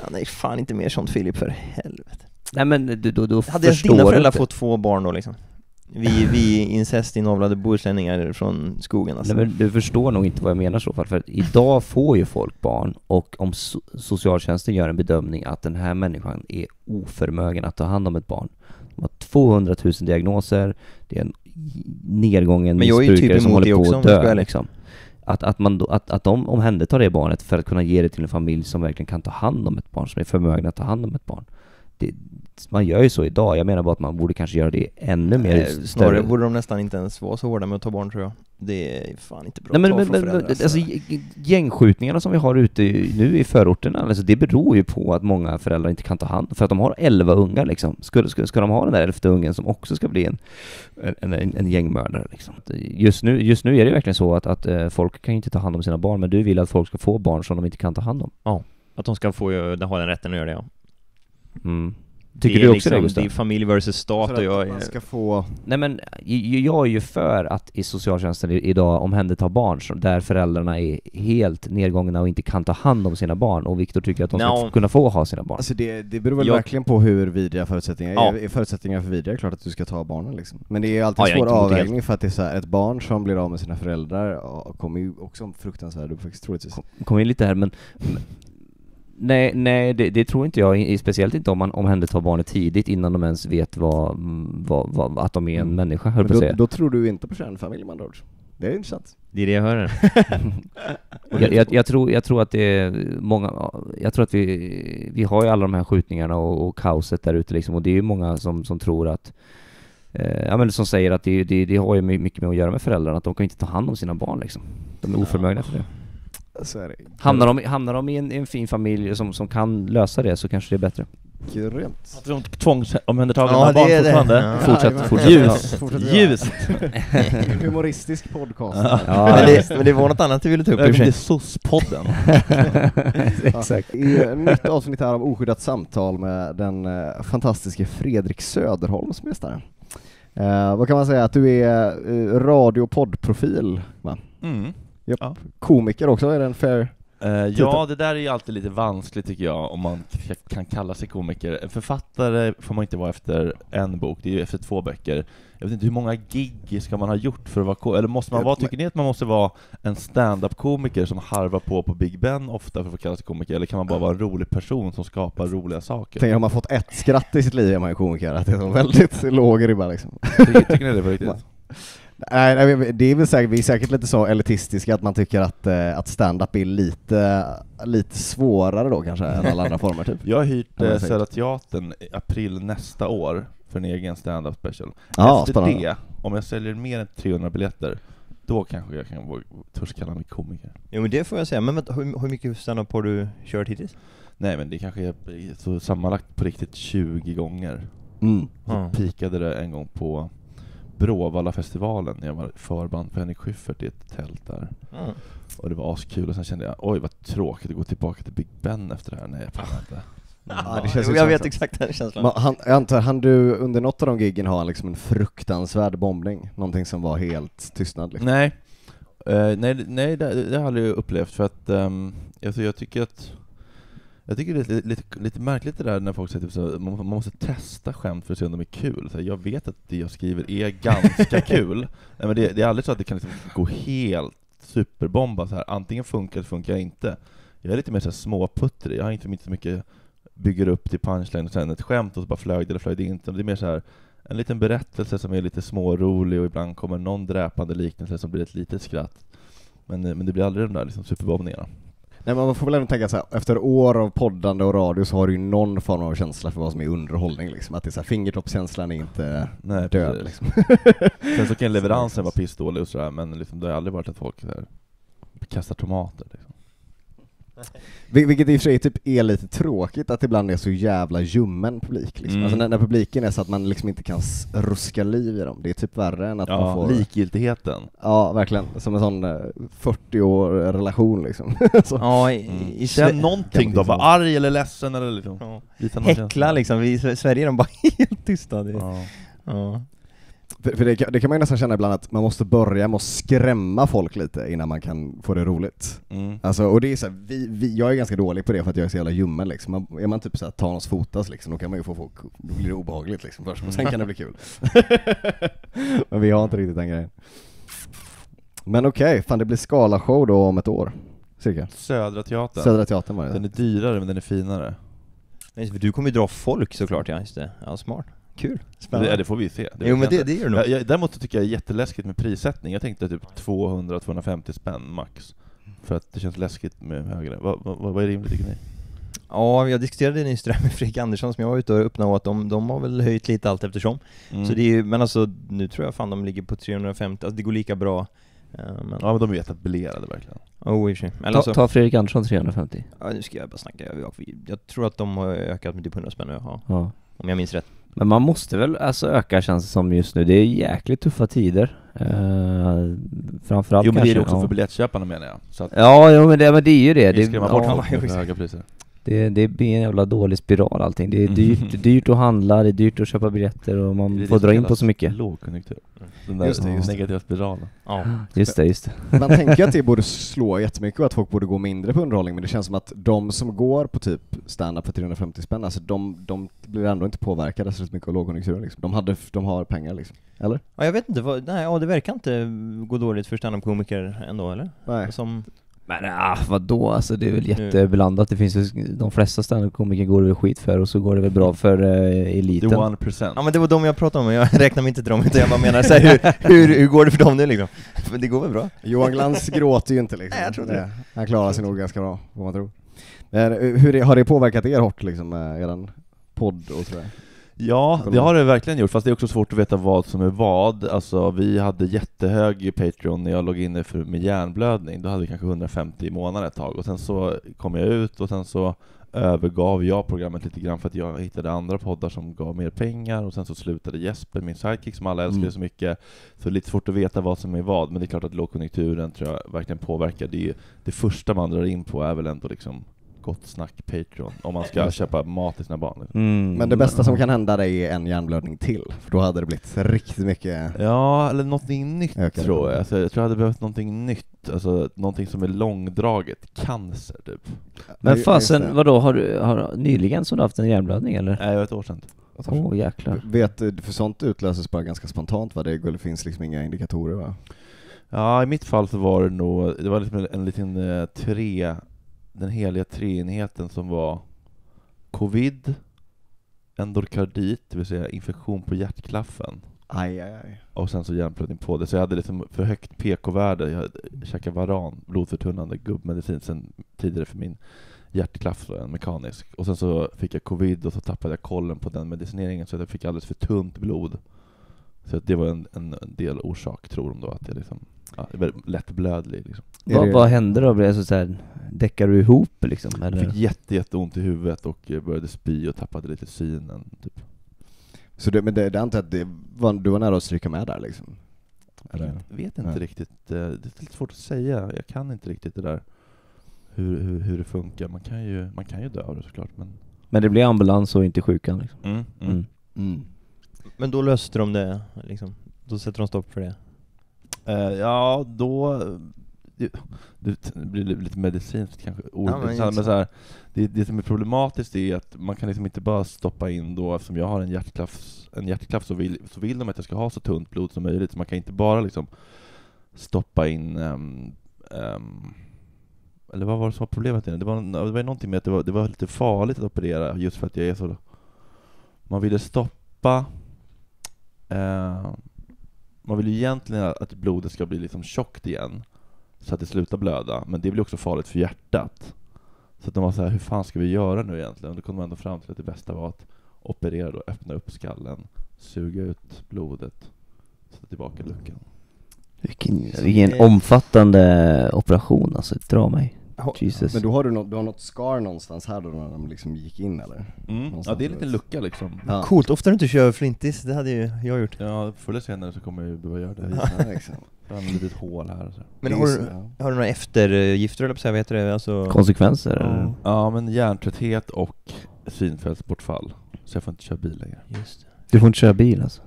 Ja, nej, fan inte mer sånt Filip, för helvete. Nej men du, då, då Hade förstår dina föräldrar fått två barn då liksom? Vi, vi incestinavlade bohuslänningar från skogen alltså. Nej, men du förstår nog inte vad jag menar så fall, för att idag får ju folk barn och om so socialtjänsten gör en bedömning att den här människan är oförmögen att ta hand om ett barn. De har 200 000 diagnoser, det är en nedgången Men jag är ju typ missbrukare som håller på också, att dö liksom. Att, att, man då, att, att de omhändertar det barnet för att kunna ge det till en familj som verkligen kan ta hand om ett barn, som är förmögna att ta hand om ett barn. Det, man gör ju så idag, jag menar bara att man borde kanske göra det ännu mer Eh, större. Snarare borde de nästan inte ens vara så hårda med att ta barn tror jag. Det är fan inte bra Nej, men, att ta men, från men, föräldrar. alltså, g- gängskjutningarna som vi har ute nu i förorterna, alltså, det beror ju på att många föräldrar inte kan ta hand för att de har 11 ungar liksom. Ska, ska, ska de ha den där elfte ungen som också ska bli en, en, en, en gängmördare liksom? Just nu, just nu är det verkligen så att, att eh, folk kan ju inte ta hand om sina barn, men du vill att folk ska få barn som de inte kan ta hand om. Att de ska få ha den rätten att göra det ja. Mm. Tycker det du är också det liksom, Gustav? Det är familj versus stat Så och att jag man är... ska få... Nej men jag är ju för att i socialtjänsten idag omhänderta barn som, där föräldrarna är helt nedgångna och inte kan ta hand om sina barn och Viktor tycker att de ska No. kunna få ha sina barn. Alltså det, det beror väl Jag- verkligen på hur vidriga förutsättningar Ja. är. Är förutsättningar för vidriga är det klart att du ska ta barnen liksom. Men det är alltid Ja, jag är svår det avvägning för att det är så här, ett barn som blir av med sina föräldrar ja, kommer ju också om fruktansvärd uppväxt troligtvis. Kom in lite här men men- Nej, nej det, det tror inte jag, i- speciellt inte om man omhändertar barnet tidigt innan de ens vet vad, mm, vad, vad att de är en Mm. människa, höll Men då, då tror du inte på kärnfamilj med andra ord. Det är intressant. Det är det jag hör. jag, jag, jag, tror, jag tror att det är många, jag tror att vi, vi har ju alla de här skjutningarna och, och kaoset där ute liksom och det är ju många som, som tror att eh, Ja men som säger att det, det, det har ju my- mycket med att göra med föräldrarna, att de kan inte ta hand om sina barn liksom. De är oförmögna till det. Så är det. Hamnar de, hamnar de i en, en fin familj som, som kan lösa det så kanske det är bättre. Grymt. Vi om tvångsomhändertagande Ja, barn det fortfarande? Ja. Fortsätt, Jajamän. fortsätt. Ljus! Fortsätter vi göra. Ljus! Humoristisk podcast. Ja, men, det, men det var något annat du ville ta upp i och för sig. SOS-podden. Exakt. I nytt avsnitt här av Oskyddat samtal med den eh, fantastiske Fredrik Söderholm som gästar. Eh, vad kan man säga, att du är eh, radio och poddprofil va? Mm. Japp. Ja. Komiker också, är det en fair? Eh, ja, det där är ju alltid lite vanskligt tycker jag, om man kan kalla sig komiker. En författare får man inte vara efter en bok, det är ju efter två böcker. Jag vet inte, hur många gig ska man ha gjort för att vara komiker? Eller måste man vara, tycker ni att man måste vara en stand-up-komiker som harvar på på Big Ben ofta för att få kalla sig komiker? Eller kan man bara vara en rolig person som skapar roliga saker? Tänk om man fått ett skratt i sitt liv är man ju komiker, att det är så väldigt låg ribba liksom. Tycker, tycker ni det på riktigt? Nej, nej, det är väl säkert, vi är säkert lite så elitistiska att man tycker att, eh, att stand-up är lite, lite svårare då kanske än alla andra former typ. Jag har hyrt eh. Södra Teatern i april nästa år för en egen stand-up special. Ja, Efter spännande. det, om jag säljer mer än 300 biljetter, då kanske jag kan törs kalla mig komiker. Jo men det får jag säga, men vänta, hur, hur mycket stand-up har du kört hittills? Nej men det kanske är så sammanlagt på riktigt 20 gånger. Mm. Så Ja. pikade det en gång på Bråvallafestivalen när jag var förband för Henrik Schyffert i ett tält där. Ja. Och det var askul och sen kände jag, oj vad tråkigt att gå tillbaka till Big Ben efter det här. Nej jag inte. Ja, det känns Jo, jag så vet sant. exakt den känslan. Men han, jag antar, han du under något av de giggen ha liksom en fruktansvärd bombning? Någonting som var helt tystnad liksom? Nej, Eh, nej, nej det, det har jag aldrig upplevt för att um, alltså, jag tycker att jag tycker det är lite, lite, märkligt det där när folk säger typ så, man, man måste testa skämt för att se om de är kul. Så jag vet att det jag skriver är ganska kul, nej, men det, det är aldrig så att det kan liksom gå helt superbomba så här. antingen funkar eller funkar inte. Jag är lite mer så här småputtrig, jag har inte så mycket bygger upp till punchline och sen ett skämt och så bara flög det eller flög det inte. Det är mer så här en liten berättelse som är lite smårolig och ibland kommer någon dräpande liknelse som blir ett litet skratt. Men, men det blir aldrig de där liksom superbombningarna. Nej men man får väl ändå tänka så här, efter år av poddande och radio så har du ju någon form av känsla för vad som är underhållning liksom. Att det är så här, fingertoppskänslan är inte Nej, död precis. liksom. Sen så kan leveransen vara pissdålig och sådär, men liksom, det har aldrig varit att folk så här, kastar tomater liksom. Vil- Vilket i och för sig typ är lite tråkigt att det ibland är så jävla ljummen publik liksom. Mm. Alltså när, när publiken är så att man liksom inte kan ruska liv i dem. Det är typ värre än att man Ja, får... likgiltigheten. Ja, verkligen. Som en sån eh, 40 år relation liksom. så. Ja, i, Mm. Känn någonting då, var arg eller ledsen eller liksom Ja. Häckla liksom, vi, i Sverige är de bara helt tysta. Det, Ja. ja. För, det, kan- det kan man ju nästan känna ibland att man måste börja med att skrämma folk lite innan man kan få det roligt. Mm. Alltså, och det är så här, vi, vi, jag är ganska dålig på det för att jag är så jävla ljummen liksom. Man, är man typ såhär, ta någons fotas liksom, då kan man ju få folk, då blir det obehagligt liksom först, men sen kan det bli kul. men vi har inte riktigt den grejen. Men okej, fan det blir Skala-show då om ett år, cirka. Södra teatern. Södra Teatern var Den det. är dyrare men den är finare. Nej, för Du kommer ju dra folk såklart, ja just det. Ja, smart. Kul. Det, ja, det får vi se. Det jo men det, det gör nog. jag, jag, däremot så tycker jag det är jätteläskigt med prissättning. Jag tänkte typ 200-250 spänn max. För att det känns läskigt med högre. Vad, vad, vad är rimligt tycker ni? Ja, jag diskuterade nyss det där med Fredrik Andersson som jag var ute och öppnade åt, de, de har väl höjt lite allt eftersom. Mm. Så det är ju, men alltså nu tror jag fan de ligger på 350, alltså det går lika bra. eh, men, Ja men de är etablerade verkligen. oh, i och för sig. Eller Ta, alltså, ta Fredrik Andersson 350. ja, nu ska jag bara snacka, jag, tror att de har ökat med typ 100 spänn, ja, Ja. om jag minns rätt. Men man måste väl alltså öka känns det som just nu. Det är jäkligt tuffa tider. Uh, framförallt Jo men det är det kanske, också ja. för biljettköparna menar jag. Så att Ja, jo, men, det, men det är ju det. Det, skrämmer bort ja, folk med för höga priser. det, det blir en jävla dålig spiral allting. Det är Mm. dyrt, dyrt att handla, det är dyrt att köpa biljetter och man Det får det dra in på så mycket. Lågkonjunktur. Den där Just det, just negativa spiralen. Ja. Just det, just det. Man tänker att det borde slå jättemycket och att folk borde gå mindre på underhållning, men det känns som att de som går på typ stand-up för 350 spänn, alltså de, de blir ändå inte påverkade så mycket av lågkonjunkturen liksom. De, hade, de har pengar liksom. Eller? ja, jag vet inte, vad, nej, ja, det verkar inte gå dåligt för standup-komiker ändå eller? Nej. Som, Men ah, vadå, alltså det är väl jätteblandat. Det finns ju, de flesta standup-komiker går det väl skit för och så går det väl bra för eh, The eliten. one percent. ja men det var de jag pratade om, jag räknar mig inte till dem utan jag bara menar så här, hur, hur, hur går det för dem nu liksom? Men det går väl bra? Johan Glans gråter ju inte liksom. Nej, jag tror inte det. Han klarar sig nog ganska bra, vad man tror. Men eh, hur har det påverkat er hårt liksom, med eran podd och sådär? Ja, det har det verkligen gjort, fast det är också svårt att veta vad som är vad. Alltså, vi hade jättehög Patreon när jag låg inne för, med hjärnblödning, då hade vi kanske 150 i månaden ett tag, och sen så kom jag ut, och sen så övergav jag programmet lite grann för att jag hittade andra poddar som gav mer pengar, och sen så slutade Jesper, min sidekick som alla älskade Mm. så mycket, så det är lite svårt att veta vad som är vad, men det är klart att lågkonjunkturen tror jag verkligen påverkar. Det, är, det första man drar in på är väl ändå liksom Gott Snack Patreon, om man ska det. köpa mat till sina barn. Liksom. Mm. Men det bästa som kan hända dig är en hjärnblödning till, för då hade det blivit riktigt mycket Ja, eller någonting nytt Ökade tror jag. Alltså, jag tror jag hade behövt någonting nytt, alltså någonting som är långdraget. Cancer typ. Men fasen, det. vadå, har du, har, nyligen så har du haft en hjärnblödning eller? Nej, jag var ett år sedan. Åh oh, jäklar. Vet du, för sånt utlöses bara ganska spontant va? Det det finns liksom inga indikatorer va? Ja, i mitt fall så var det nog, det var liksom en, en liten eh, tre, den heliga treenigheten som var covid, endokardit, det vill säga infektion på hjärtklaffen, Aj, aj, aj. och sen så hjärnblödning på det. Så jag hade liksom för högt PK-värde, jag käkat Varan, blodförtunnande gubbmedicin sen tidigare för min hjärtklaff, en mekanisk. Och sen så fick jag covid och så tappade jag kollen på den medicineringen så att jag fick alldeles för tunt blod. Så att det var en, en, en del orsak, tror de då, att jag liksom, ja, jag lättblödlig liksom. Är Vad, det- vad hände då? Blev det så här, däckar du ihop liksom? Jag Eller? fick jätte, jätteont i huvudet och eh, började spy och tappade lite synen. Typ. Så det, men det, det antar jag att det var, du var nära att stryka med där liksom? Eller? Jag vet inte Nej. riktigt, eh, det är lite svårt att säga. Jag kan inte riktigt det där hur, hur, hur det funkar. Man kan, ju, man kan ju dö av det såklart. Men... Men det blir ambulans och inte sjukan liksom. Mm, mm. Mm. Mm. Men då löste de det liksom, då sätter de stopp för det. Eh, ja, då... Det, det blir lite medicinskt kanske Ja, men så här, det, det som är problematiskt är att man kan liksom inte bara stoppa in då, eftersom jag har en hjärtklaff, en hjärtklaff så, vill, så vill de att jag ska ha så tunt blod som möjligt, så man kan inte bara liksom stoppa in ehm, ehm, eller vad var det som var problemet? Det var, det var någonting med att det var, det var lite farligt att operera just för att jag är så... Man ville stoppa... Eh, man vill ju egentligen att blodet ska bli liksom tjockt igen så att det slutar blöda, men det blir också farligt för hjärtat. Så att de var så här, hur fan ska vi göra nu egentligen? Och då kom man ändå fram till att det bästa var att operera då, öppna upp skallen, suga ut blodet, sätta tillbaka luckan. Vilken, vilken omfattande operation alltså, dra mig. Jesus. Men då har du, nå- du har något scar någonstans här då när de liksom gick in eller? Mm. Ja, det är en liten lucka liksom. Ja. Coolt, ofta du inte kör flintis, det hade ju jag gjort. Ja, förr eller senare så kommer jag ju behöva göra det. Ja, har ett litet hål här och så. Men har du, ja. har du några eftergifter eller på vad heter det? Alltså... Konsekvenser? eller? Ja. Men hjärntrötthet och synfältsbortfall. Så jag får inte köra bil längre. Just det. Du får inte köra bil alltså?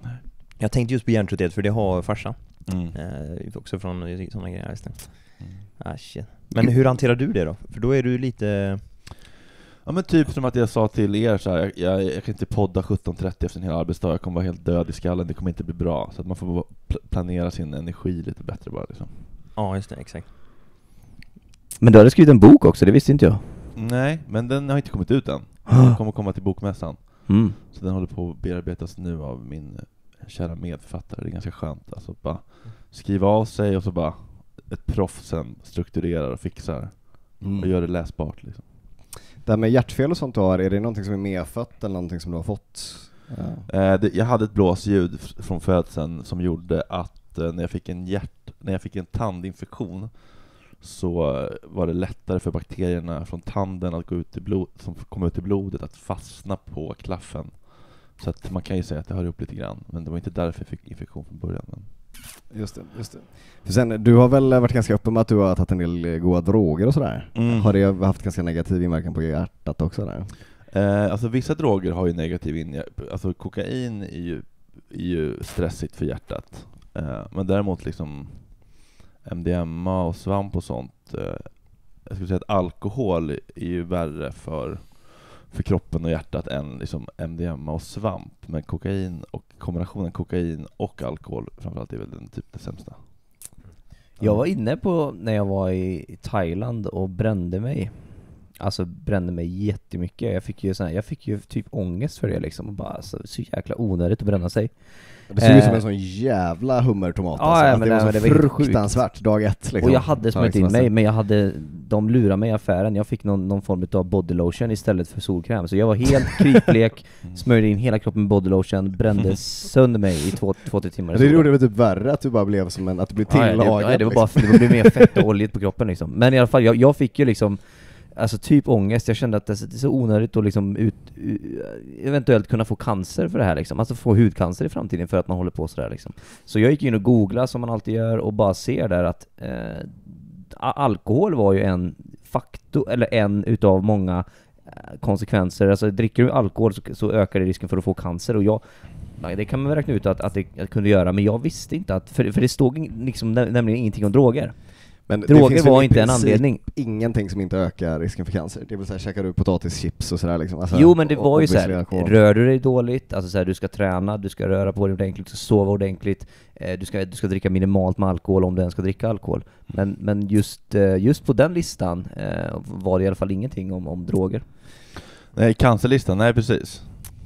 Jag tänkte just på hjärntrötthet för det har farsan. Mm. Eh, också från sådana grejer, just det. Ah, shit. Men hur hanterar du det då? För då är du lite... Ja men typ som att jag sa till er så här, jag, jag, jag kan inte podda 17.30 efter en hel arbetsdag, jag kommer vara helt död i skallen, det kommer inte bli bra. Så att man får planera sin energi lite bättre bara liksom. Ja, just det, exakt. Men du hade skrivit en bok också, det visste inte jag. Nej, men den har inte kommit ut än. Den kommer komma till bokmässan. Mm. Så den håller på att bearbetas nu av min kära medförfattare. Det är ganska skönt alltså bara skriva av sig och så bara ett proffs sen strukturerar och fixar och Mm. gör det läsbart liksom. Det här med hjärtfel och sånt du har, är det någonting som är medfött eller någonting som du har fått? Ja. Eh, det, jag hade ett blåsljud från födseln som gjorde att eh, när jag fick en hjärt, när jag fick en tandinfektion så var det lättare för bakterierna från tanden att gå ut i blod, som kom ut i blodet att fastna på klaffen. Så att man kan ju säga att det hör ihop lite grann, men det var inte därför jag fick infektion från början. Men... Just det, just det. För sen, du har väl varit ganska öppen med att du har tagit en del eh, goda droger och sådär? Mm. Har det haft ganska negativ inverkan på hjärtat också där? Eh, alltså vissa droger har ju negativ inverkan, alltså kokain är ju, är ju stressigt för hjärtat. Eh, men däremot liksom MDMA och svamp och sånt, eh, jag skulle säga att alkohol är ju värre för, för kroppen och hjärtat än liksom MDMA och svamp. Men kokain och kombinationen kokain och alkohol framförallt är väl den typ det sämsta. Jag var inne på när jag var i Thailand och brände mig Alltså brände mig jättemycket, jag fick ju sån här, jag fick ju typ ångest för det liksom och bara alltså, så jäkla onödigt att bränna sig det såg ut som Eh. en sån jävla hummertomat Ja, alltså. ja, men det var det- så det var helt sjukt. fruktansvärt dag ett liksom. Och jag hade smält in liksom. mig, men jag hade, de lurade mig i affären, jag fick någon, någon form av bodylotion istället för solkräm Så jag var helt kritblek, smörjde in hela kroppen med bodylotion, brände sönder mig i två, två tre timmar Det gjorde det typ värre att du bara blev som en, att du blev Ja, ja, tillagad det, ja, det var liksom. bara, det blev mer fett och oljigt på kroppen liksom. Men i alla fall, jag, jag fick ju liksom Alltså typ ångest, jag kände att det är så- onödigt att liksom ut, eventuellt kunna få cancer för det här liksom. Alltså få hudcancer i framtiden för att man håller på sådär liksom. Så jag gick in och googlade som man alltid gör och bara ser där att eh, alkohol var ju en faktor, eller en utav många eh, konsekvenser. Alltså dricker du alkohol så, så ökar det risken för att få cancer och jag det kan man väl räkna ut att, att det kunde göra, men jag visste inte att, för, för det stod liksom nämligen ingenting om droger. Men Droger var inte en anledning. ingenting som inte ökar risken för cancer. Det vill säga, käkar du potatischips och sådär liksom? Alltså, Jo men det var ju såhär, alkohol. rör du dig dåligt, alltså såhär, du ska träna, du ska röra på dig ordentligt, du ska sova ordentligt, eh, du, ska, du ska dricka minimalt med alkohol om du ens ska dricka alkohol. Men, men just, eh, just på den listan eh, var det i alla fall ingenting om, om droger. Nej, cancerlistan, nej precis.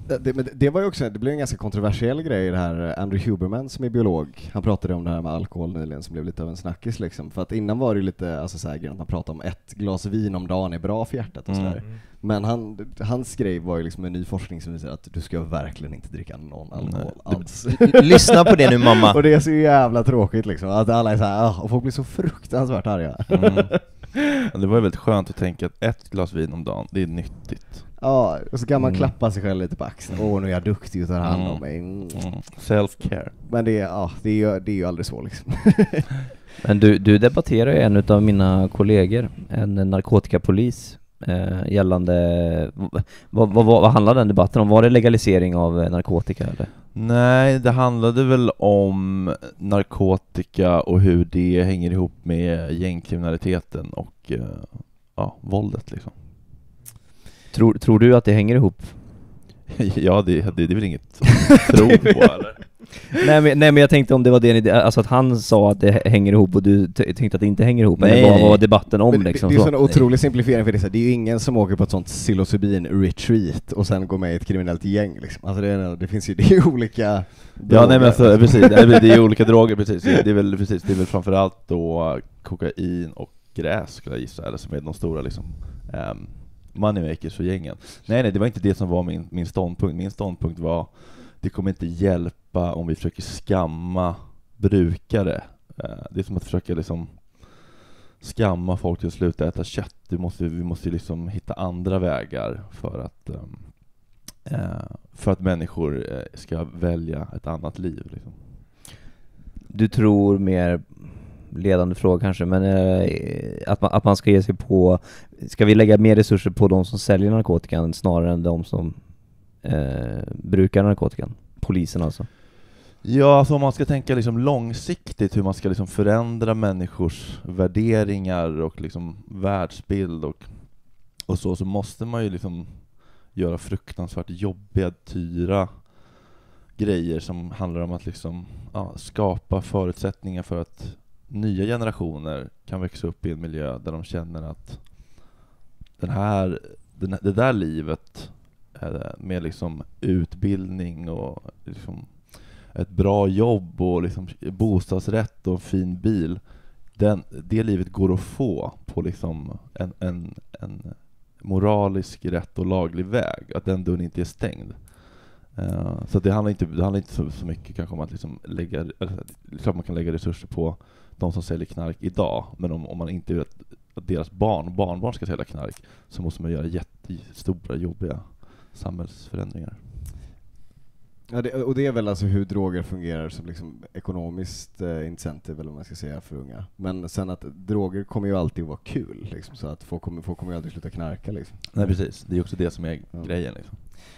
Det, det, men det var ju också, det blev en ganska kontroversiell grej det här, eh, Andrew Huberman som är biolog, han pratade om det här med alkohol nyligen som blev lite av en snackis liksom. För att innan var det ju lite, alltså så här, att man pratade om ett glas vin om dagen är bra för hjärtat och Mm. sådär. Men han, hans grej var ju liksom en ny forskning som visar att du ska verkligen inte dricka någon alkohol Nej. alls. Lyssna på det nu mamma! och det är så jävla tråkigt liksom, att alla är såhär, ah, och folk blir så fruktansvärt arga. Mm. Det var ju väldigt skönt att tänka att ett glas vin om dagen, det är nyttigt. Ja, och så kan man Mm. klappa sig själv lite på axeln. Åh, nu är jag duktig och tar hand om Mm. mig. Mm. Mm. Self-care. Men det är, ja, det är, ju- det är ju aldrig så liksom. Men du, du debatterar ju en utav mina kollegor, en narkotikapolis, eh, gällande, vad, vad, vad handlade den debatten om? Var det legalisering av eh, narkotika eller? Nej, det handlade väl om narkotika och hur det hänger ihop med gängkriminaliteten och eh, ja, våldet liksom. Tror, tror du att det hänger ihop? ja, det, det, det är väl inget att tro på eller? nej, men, nej men jag tänkte om det var det ni, alltså att han sa att det hänger ihop och du tänkte att det inte hänger ihop, Nej, eller vad var debatten om Men det- liksom? det är så? en otrolig simplifiering för det, är så det är ju ingen som åker på ett sånt psilocybin-retreat och sen går med i ett kriminellt gäng liksom. Alltså det, är, det finns ju, det är ju olika Ja droger. nej men alltså, precis, det är, det är olika droger precis. Det är väl precis, det är väl framförallt då kokain och gräs skulle jag gissa, eller som är de stora liksom um, moneymakers för gängen. Nej nej, det var inte det som var min, min ståndpunkt. Min ståndpunkt var, det kommer inte hjälpa om vi försöker skamma brukare. Eh, det är som att försöka liksom skamma folk till att sluta äta kött. Vi måste, vi måste liksom hitta andra vägar för att ehm, eh, för att människor eh, ska välja ett annat liv. Liksom. Du tror mer, ledande fråga kanske, men eh, att, man, att man ska ge sig på, ska vi lägga mer resurser på de som säljer narkotikan snarare än de som eh, brukar narkotikan? Polisen alltså. Ja, alltså om man ska tänka liksom långsiktigt hur man ska liksom förändra människors värderingar och liksom världsbild och, och så, så måste man ju liksom göra fruktansvärt jobbiga, dyra grejer som handlar om att liksom, ja, skapa förutsättningar för att nya generationer kan växa upp i en miljö där de känner att den här, den, det där livet med liksom utbildning och liksom ett bra jobb och liksom bostadsrätt och en fin bil den, det livet går att få på liksom en, en, en moralisk, rätt och laglig väg, att den dörren inte är stängd. Uh, så det handlar inte, det handlar inte så, så mycket kanske om att liksom lägga, eller, det är klart man kan lägga resurser på de som säljer knark idag, men om, om man inte vill att, att deras barn och barnbarn ska sälja knark så måste man göra jättestora, jobbiga samhällsförändringar. Ja, det, och det är väl alltså hur droger fungerar som liksom ekonomiskt eh, incentive, eller vad man ska säga, för unga. Men sen att droger kommer ju alltid vara kul, liksom, så att folk kommer, folk kommer ju aldrig sluta knarka. Liksom. Nej precis, det är också det som är Ja. grejen liksom.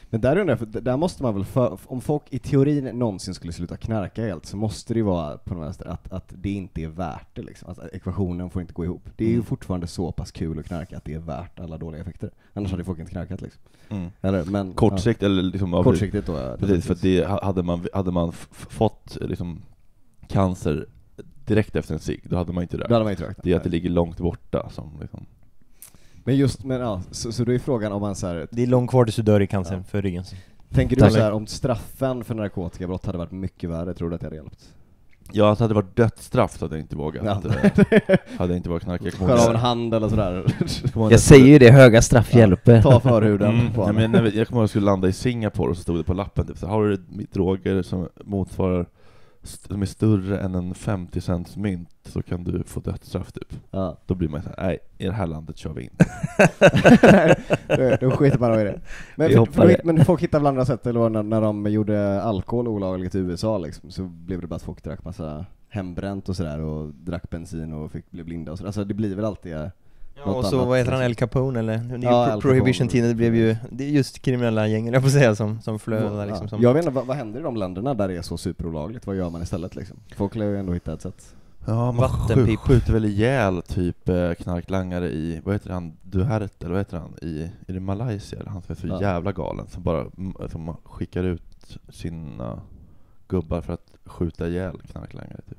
Men där undrar jag, för där måste man väl, för, om folk i teorin någonsin skulle sluta knarka helt, så måste det ju vara på något vänster att, att det inte är värt det liksom. Att ekvationen får inte gå ihop. Det är ju Mm. fortfarande så pass kul att knarka att det är värt alla dåliga effekter. Annars hade folk inte knarkat liksom. Mm. Eller, men, Kortsikt eller liksom ja, kortsiktigt då. Ja, Precis, för det, hade man, hade man fått liksom cancer direkt efter en cigg, då hade man inte rökt. Då hade man inte rökt. Det är att det ligger långt borta som liksom. Men just, men ja, så, så då är frågan om man så här, Det är långt kvar tills du dör i cancer Ja. för ryggen. tänker du Tack. så här, om straffen för narkotikabrott hade varit mycket värre, tror du att det hade hjälpt? Ja, att hade det varit dödsstraff så hade jag inte vågat. Ja. eh, hade jag inte vågat knarka. Jag kommer Skär av en hand eller sådär. jag säger ju det, höga straff hjälper. Ta förhuden Mm, på ja, honom. men, när vi- jag kommer ihåg att jag skulle landa i Singapore och så stod det på lappen typ, så har du droger som motsvarar som är större än en 50 cents mynt så kan du få dödsstraff typ. Ja. Då blir man så här, nej, i det här landet kör vi inte. då, skiter man i det. Men, för, det. men folk hittar väl andra sätt, eller när, när de gjorde alkohol olagligt i USA liksom, så blev det bara att folk drack massa hembränt och sådär och drack bensin och fick bli blinda och sådär. Alltså det blir väl alltid eh, Ja, och så annat, vad heter han, liksom. El Capone eller? Det Ja, pro- Prohibition-tiden, det blev ju, det är just kriminella gäng, jag på säga, som, som flödar liksom. ja. Som, Jag vet inte, vad, vad händer i de länderna där det är så superolagligt? Vad gör man istället liksom? Folk lär ju ändå hitta ett sätt. Ja, man Vattenpip. skj- skjuter väl ihjäl typ eh, knarklangare i, vad heter han, Duterte, eller vad heter han, i, är det Malaysia? Eller han som är så Ja. jävla galen, som bara mm, som skickar ut sina gubbar för att skjuta ihjäl knarklangare typ.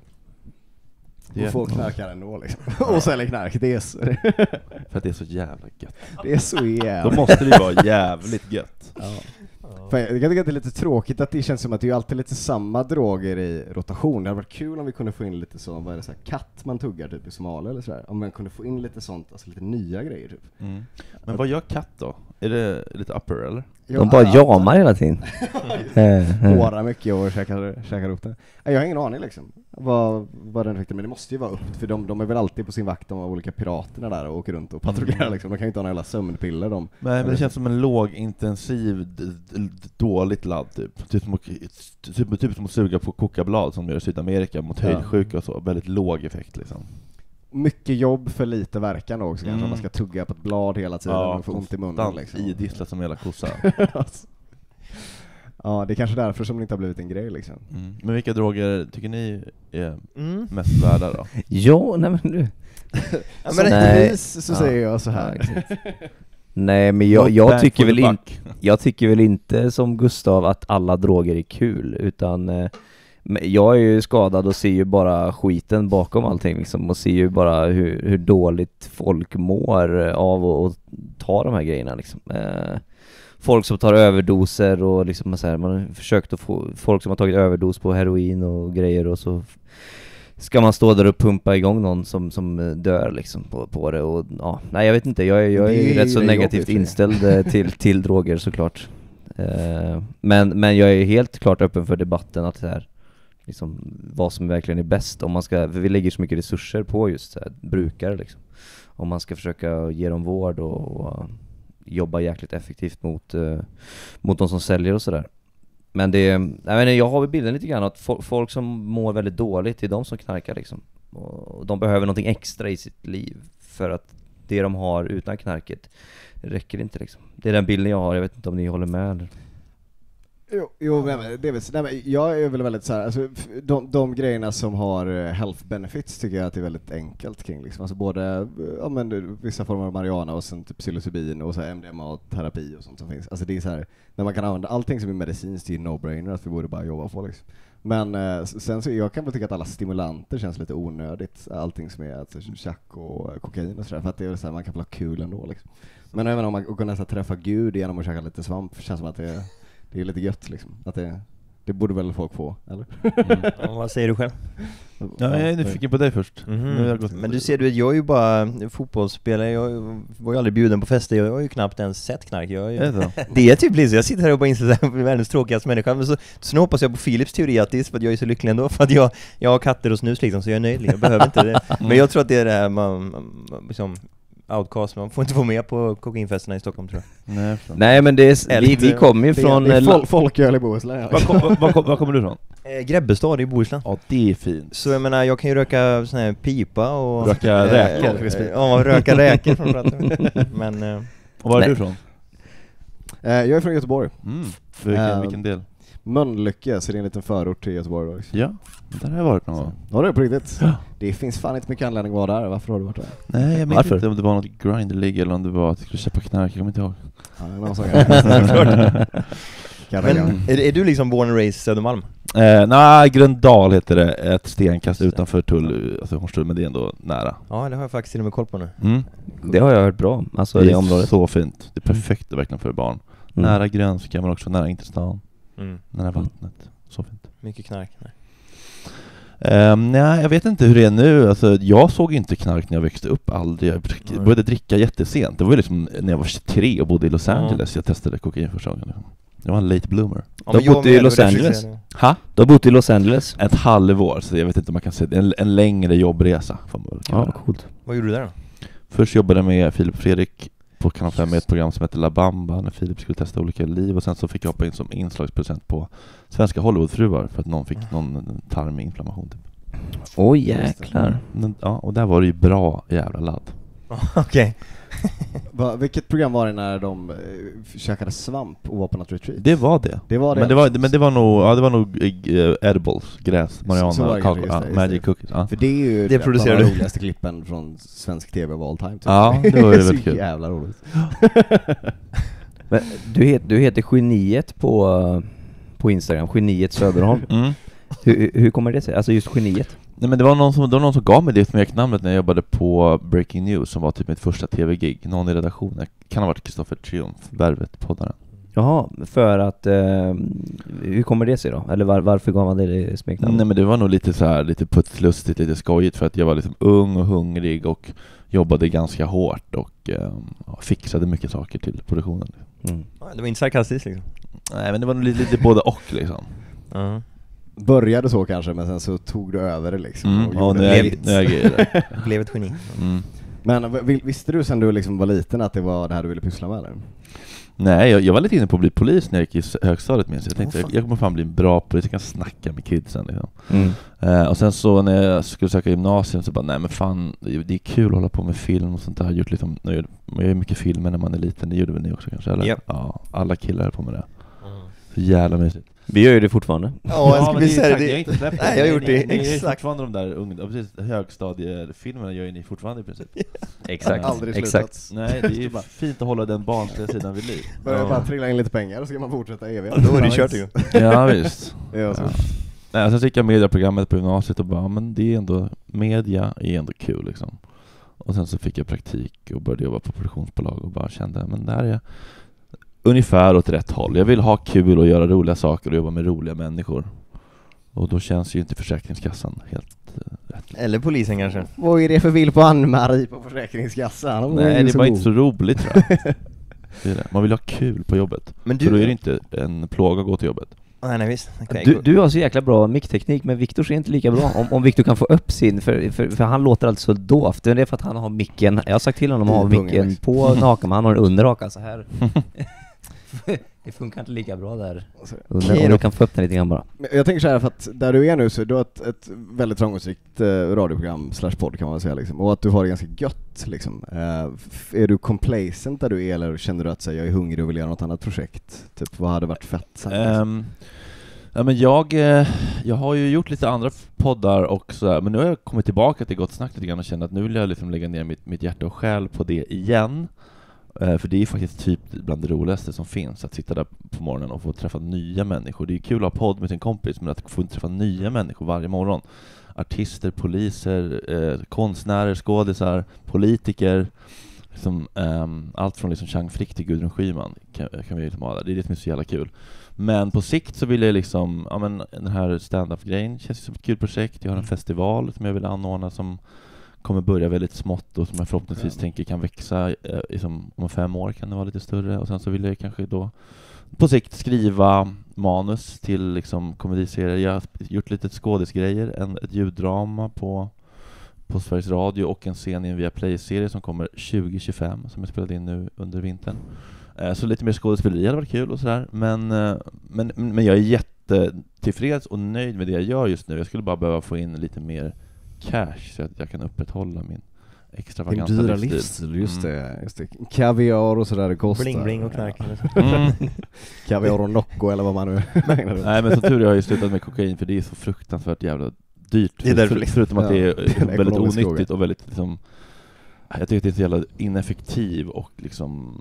Och folk knarkar ändå liksom. och säljer knark, det är så, För att det är så jävla gött. det är så Då jävla... måste det ju vara jävligt gött. Ja. Fan, jag kan tycka att det är lite tråkigt att det känns som att det är alltid lite samma droger i rotation. Det hade varit kul om vi kunde få in lite så, vad är det, så här, katt man tuggar typ i Somalia eller sådär. Om man kunde få in lite sånt, alltså lite nya grejer typ. Mm. Men vad gör katt då? Är det lite upper eller? De bara jamar hela tiden. Hårar mycket och käkar, käkar upp det. Jag har ingen aning liksom, vad, vad den effekten, men det måste ju vara upp, för de, de är väl alltid på sin vakt, de olika piraterna där och åker runt och patrullerar Mm. liksom. De kan ju inte ha några jävla sömnpiller de. Nej men det känns som en lågintensiv, dåligt ladd typ. Typ som, typ, typ som att suga på kokablad som de gör i Sydamerika mot Ja. höjdsjuka och så. Väldigt låg effekt liksom. Mycket jobb för lite verkan också kanske, Mm. man ska tugga på ett blad hela tiden och få ont i munnen liksom. idisslat som jävla kossa. Alltså. Ja, det är kanske därför som det inte har blivit en grej liksom. Mm. Men vilka droger tycker ni är Mm. mest värda då? Ja, nej men du. Ja, men, Nej. polis så Ja. säger jag så Ja, här. exakt. Nej men jag, jag tycker väl inte. Jag tycker väl inte som Gustav att alla droger är kul, utan eh, jag är ju skadad och ser ju bara skiten bakom allting liksom och ser ju bara hur, hur dåligt folk mår av att att ta de här grejerna liksom. Eh, folk som tar överdoser och liksom så här, man har försökt att få folk som har tagit överdos på heroin och grejer och så ska man stå där och pumpa igång någon som, som dör liksom på, på det och ja, nej jag vet inte, jag, är- jag Det är ju rätt så det negativt inställd eh, till, till droger såklart. Eh, men, men jag är helt klart öppen för debatten att så här, liksom, vad som verkligen är bäst. Om man ska, för vi lägger så mycket resurser på just så här, brukare liksom. Om man ska försöka ge dem vård och, och eh, jobba jäkligt effektivt mot, eh, mot de som säljer och sådär. Men det, jag, menar, jag har väl bilden lite grann att fo- folk som mår väldigt dåligt, det är de som knarkar liksom. Och de behöver någonting extra i sitt liv för att det de har utan knarket räcker inte liksom. Det är den bilden jag har, jag vet inte om ni håller med eller? Jo, jo men det är väl, nej, men jag är väl väldigt så här, alltså, de, de grejerna som har eh, health benefits tycker jag att det är väldigt enkelt kring liksom. Alltså både, eh, ja men eh, vissa former av marijuana och sen typ psilocybin och så här MDMA och terapi och sånt som finns. Alltså det är så här, när man kan använda allting som är medicinskt, det är no-brainer att vi borde bara jobba på liksom. Men eh, sen så, jag kan väl tycka att alla stimulanter känns lite onödigt, allting som är alltså, tjack och kokain och sådär, för att det är så här, man kan väl ha kul ändå liksom. Men även om man och kunna så här, träffa Gud genom att käka lite svamp, känns som att det, det är lite gött liksom. Att det, det borde väl folk få, eller? Ja, vad säger du själv? Ja, jag är nyfiken på dig först. Nu har jag gått- Men du ser, du vet, jag är ju bara fotbollsspelare, jag var ju aldrig bjuden på fester, jag har ju knappt ens sett knark. Jag är ju... Är det så? Det är typ lite jag sitter här och bara inser att jag är världens tråkigaste människa, men så, så nu hoppas jag på Philips teori att det är för att jag är så lycklig ändå, för att jag, jag har katter och snus liksom, så jag är nöjd, jag behöver inte det. Men jag tror att det är det här man, man liksom, outcast, man får inte vara med på kokainfesterna i Stockholm tror jag. Nej. Nej men det är, vi, Eller- vi kommer ju från... det är eh, fol folköl i Bohuslän. Var, kom, var, kom, var kommer du ifrån? Eh, Grebbestad i Bohuslän. Ja, det är fint. Så jag menar, jag kan ju röka sån här pipa och... Röka räkor? Eh, ja, röka räkor framförallt. Men... Eh, Och var är Nej. du ifrån? Eh, jag är från Göteborg. Mm. Vilken, Ehm, vilken del? Mölnlycke, så det är en liten förort till Göteborg då. Liksom. Ja, där har jag varit någon gång. Har du på riktigt? Ja. Det finns fan inte mycket anledning att vara där, varför har du varit där? Nej, jag Varför? inte om det var något grind eller om det var att jag skulle köpa knark, jag kommer inte ihåg. Ja, någon sån men är, är du liksom born and raised Södermalm? Eh, Nej, Gröndal heter det, ett stenkast utanför Tull, alltså Hornstull, men det är ändå nära. Ja, det har jag faktiskt till och med koll på nu. Mm. Det har jag hört bra, alltså Det det är området. så fint, det är perfekt verkligen för barn. Mm. Nära grönska men också nära in till stan, Mm. nära vattnet. Så fint. Mycket knark. Nej. Um, nej, jag vet inte hur det är nu. Alltså, jag såg inte knark när jag växte upp, aldrig. Jag drick- började dricka jättesent. Det var ju liksom när jag var 23 och bodde i Los Ja. Angeles jag testade kokain första gången. Jag var en late bloomer. Ja, Du har bott i Los Angeles? Ha? Du har bott i Los Angeles? Ett halvår, så jag vet inte om man kan säga det. En, en längre jobbresa kalla Ja, coolt. Vad gjorde du där då? Först jobbade jag med Filip Fredrik på Kanal 5 med ett program som heter La Bamba när Filip skulle testa olika liv och sen så fick jag hoppa in som inslagsproducent på Svenska Hollywoodfruar för att någon fick någon tarminflammation typ. Oj jäklar. Men, Ja, och där var det ju bra jävla ladd. Okej. Va, vilket program var det när de eh, käkade svamp och var på något retreat? Det var det. Det var det Men det var, men det var nog, ja det var nog eh, edibles, gräs, Så- så var marijuana, det kanske, just ja, det, just magic det. cookies. Ja, För det är ju Det producerar de du. roligaste klippen från svensk TV av all time typ. Ja, det var ju väldigt Så kul. jävla roligt. Men du, het, du heter Geniet på, eh, på Instagram, Geniet Söderholm. Mm. Hur, hur kommer det sig? Alltså just Geniet? Nej men det var någon som, det var någon som gav mig det smeknamnet när jag jobbade på Breaking News som var typ mitt första TV-gig, någon i redaktionen, kan ha varit Kristoffer Triumf, Värvet-poddaren. Jaha, för att... Eh, hur kommer det sig då? Eller var, varför gav man dig det smeknamnet? Nej men det var nog lite så här, lite putslustigt, lite skojigt för att jag var liksom ung och hungrig och jobbade ganska hårt och eh, fixade mycket saker till produktionen. Mm. Det var inte sarkastiskt liksom. Nej men det var nog lite, lite både och liksom. Ja. Började så kanske, men sen så tog du över det liksom. Mm, och ja, det är jag, nu är jag det. Blev ett geni. Mm. Men visste du sen du liksom var liten att det var det här du ville pyssla med eller? Nej, jag, jag var lite inne på att bli polis när jag gick i högstadiet minns jag. Jag tänkte jag, fan. jag kommer fan bli en bra polis, jag kan snacka med kidsen liksom. Mm. Eh, och sen så när jag skulle söka gymnasium så bara, nej men fan, det är- det är kul att hålla på med film och sånt där. Jag har gjort liksom, jag gör- man gör mycket filmer när man är liten, det gjorde väl ni också kanske? Eller? Japp. Ja, alla killar höll på med det. Så jävla mysigt. Vi gör ju det fortfarande. Ja, jag men skulle det är säga det. jag har inte släppt Nej, jag har gjort det. Ni, ni Exakt. fortfarande de där unga, ja, precis, högstadiefilmerna gör ju ni fortfarande i princip. Exakt. Aldrig slutat. Exakt. Nej, det är ju fint att hålla den barnsliga sidan vid liv. Börjar bara trilla in lite pengar och så kan man fortsätta evigt. Ja, då är det kört ju. Ja, visst. Ja, så. Ja. Nej, sen så gick jag mediaprogrammet på gymnasiet och bara, ja, men det är ändå, media är ändå kul liksom. Och sen så fick jag praktik och började jobba på produktionsbolag och bara kände, men det här är ungefär åt rätt håll. Jag vill ha kul och göra roliga saker och jobba med roliga människor. Och då känns ju inte Försäkringskassan helt eh, rätt. Eller polisen kanske. Vad är det för vill på Ann-Marie på Försäkringskassan? Hon Nej, det var god. inte så roligt tror jag. Det är det. Man vill ha kul på jobbet. Men För då är det du, inte en plåga att gå till jobbet. Nej, nej visst. Okej, Du, du har så jäkla bra mickteknik, men Viktor är inte lika bra. Om, om Viktor kan få upp sin, för, för, för han låter alltid så dovt. Det är för att han har micken, jag har sagt till honom att ha micken på naken, men han har den under hakan så här. det funkar inte lika bra där under, Okej om du kan få upp den lite grann bara. Jag tänker så här för att där du är nu så är du ett, ett väldigt framgångsrikt eh, radioprogram slash podd kan man säga liksom. Och att du har det ganska gött liksom. Eh, är du complacent där du är eller känner du att här, jag är hungrig och vill göra något annat projekt? Typ vad hade varit fett sen? liksom? Ehm, ja, men jag, eh, jag har ju gjort lite andra poddar och sådär, men nu har jag kommit tillbaka till Gott Snack lite grann och känner att nu vill jag liksom lägga ner mitt, mitt hjärta och själ på det igen. Eh, för det är faktiskt typ bland det roligaste som finns, att sitta där på morgonen och få träffa nya människor. Det är kul att ha podd med sin kompis, men att få träffa nya människor varje morgon. Artister, poliser, eh, konstnärer, skådisar, politiker, liksom, ehm, allt från liksom Chang Frick till Gudrun Schyman kan, kan vi liksom ha där. Det är det som är så jävla kul. Men på sikt så vill jag liksom, ja men den här stand-up-grejen känns som ett kul projekt. Jag har en festival som jag vill anordna som kommer börja väldigt smått och som jag förhoppningsvis Ja. tänker kan växa eh, liksom, om fem år kan det vara lite större och sen så vill jag kanske då på sikt skriva manus till liksom komediserier. Jag har gjort lite skådisgrejer, en, ett ljuddrama på, på Sveriges Radio och en scen i en Viaplay-serie som kommer 2025 som jag spelade in nu under vintern. Eh, Så lite mer skådespeleri hade varit kul och sådär, men, eh, men, men jag är jättetillfreds och nöjd med det jag gör just nu. Jag skulle bara behöva få in lite mer cash så att jag kan upprätthålla min Din extravaganta dyra livsstil. livsstil, just, Mm. det, just det. Kaviar och sådär det kostar. Bling bling och knark. Mm. Kaviar och Nocco eller vad man nu Nej men som tur är har jag ju slutat med kokain för det är så fruktansvärt jävla dyrt. Det är därför För, förutom att Ja, det är, det är väldigt onyttigt fråga. och väldigt liksom jag tycker att det är så jävla ineffektiv och liksom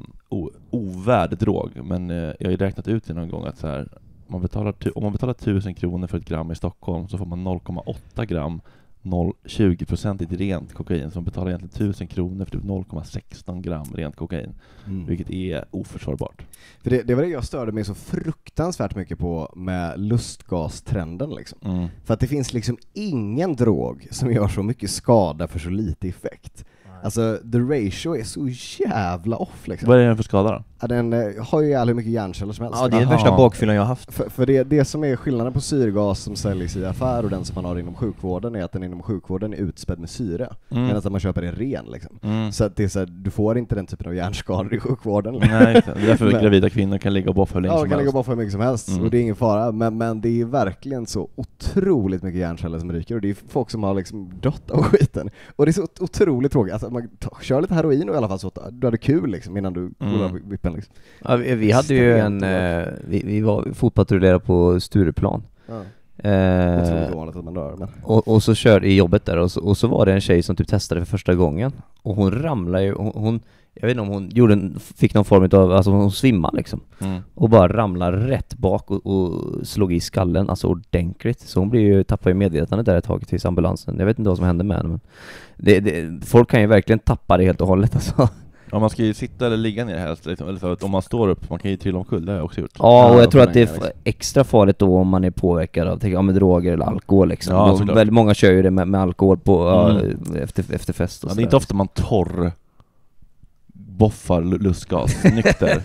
ovärd drog, men eh, jag har ju räknat ut det någon gång att så här, om man betalar, om man betalar 1000 kronor för ett gram i Stockholm så får man 0,8 gram 0, 20% rent kokain, så man betalar egentligen 1000 kronor för typ 0,16 gram rent kokain, Mm. vilket är oförsvarbart. För det, det var det jag störde mig så fruktansvärt mycket på med lustgastrenden liksom. Mm. För att det finns liksom ingen drog som gör så mycket skada för så lite effekt. Alltså the ratio är så jävla off liksom. Vad är det för skada då? Den eh, har ju ihjäl hur mycket hjärnceller som helst. Ja, det är den Aha. värsta bakfyllan jag har haft. För, för det, det som är skillnaden på syrgas som säljs i affär och den som man har inom sjukvården är att den inom sjukvården är utspädd med syre, Mm. medan att man köper en ren liksom. Mm. Så att det är så här, du får inte den typen av hjärnskador i sjukvården. liksom. Nej, det. är därför Men- gravida kvinnor kan ligga och boffa hur länge Ja, som kan ligga bara för hur mycket som helst, Mm. och det är ingen fara, men, men det är verkligen så otroligt mycket hjärnceller som ryker, och det är folk som har liksom dött av skiten. Och det är så ot- otroligt tråkigt, alltså man tar, kör lite heroin och i alla fall så att du hade kul liksom innan du Mm. på vippen liksom. Ja, vi, vi hade ju en, eh, vi, vi var fotpatrullerade på Stureplan. Ja. Eh, ovanligt att man dör, men... och, och så körde i jobbet där och så, och så var det en tjej som typ testade för första gången och hon ramlade ju, hon, hon jag vet inte om hon gjorde en, fick någon form av, alltså hon svimmade liksom Mm. och bara ramlade rätt bak och, och slog i skallen, alltså ordentligt. Så hon blev ju, tappade ju medvetandet där ett tag tills ambulansen. Jag vet inte vad som hände med henne men det, det, folk kan ju verkligen tappa det helt och hållet alltså. Ja, man ska ju sitta eller ligga ner helst, liksom, eller för att om man står upp, man kan ju trilla omkull, det har jag också gjort. Ja, och Ja, jag tror att det är f- extra farligt då om man är påverkad av, ja, med droger eller alkohol liksom. Ja, väldigt många kör ju det med, med alkohol på, ja, Mm. efter, efter fest och Ja, det är inte ofta man torr boffar lu- lustgas nykter.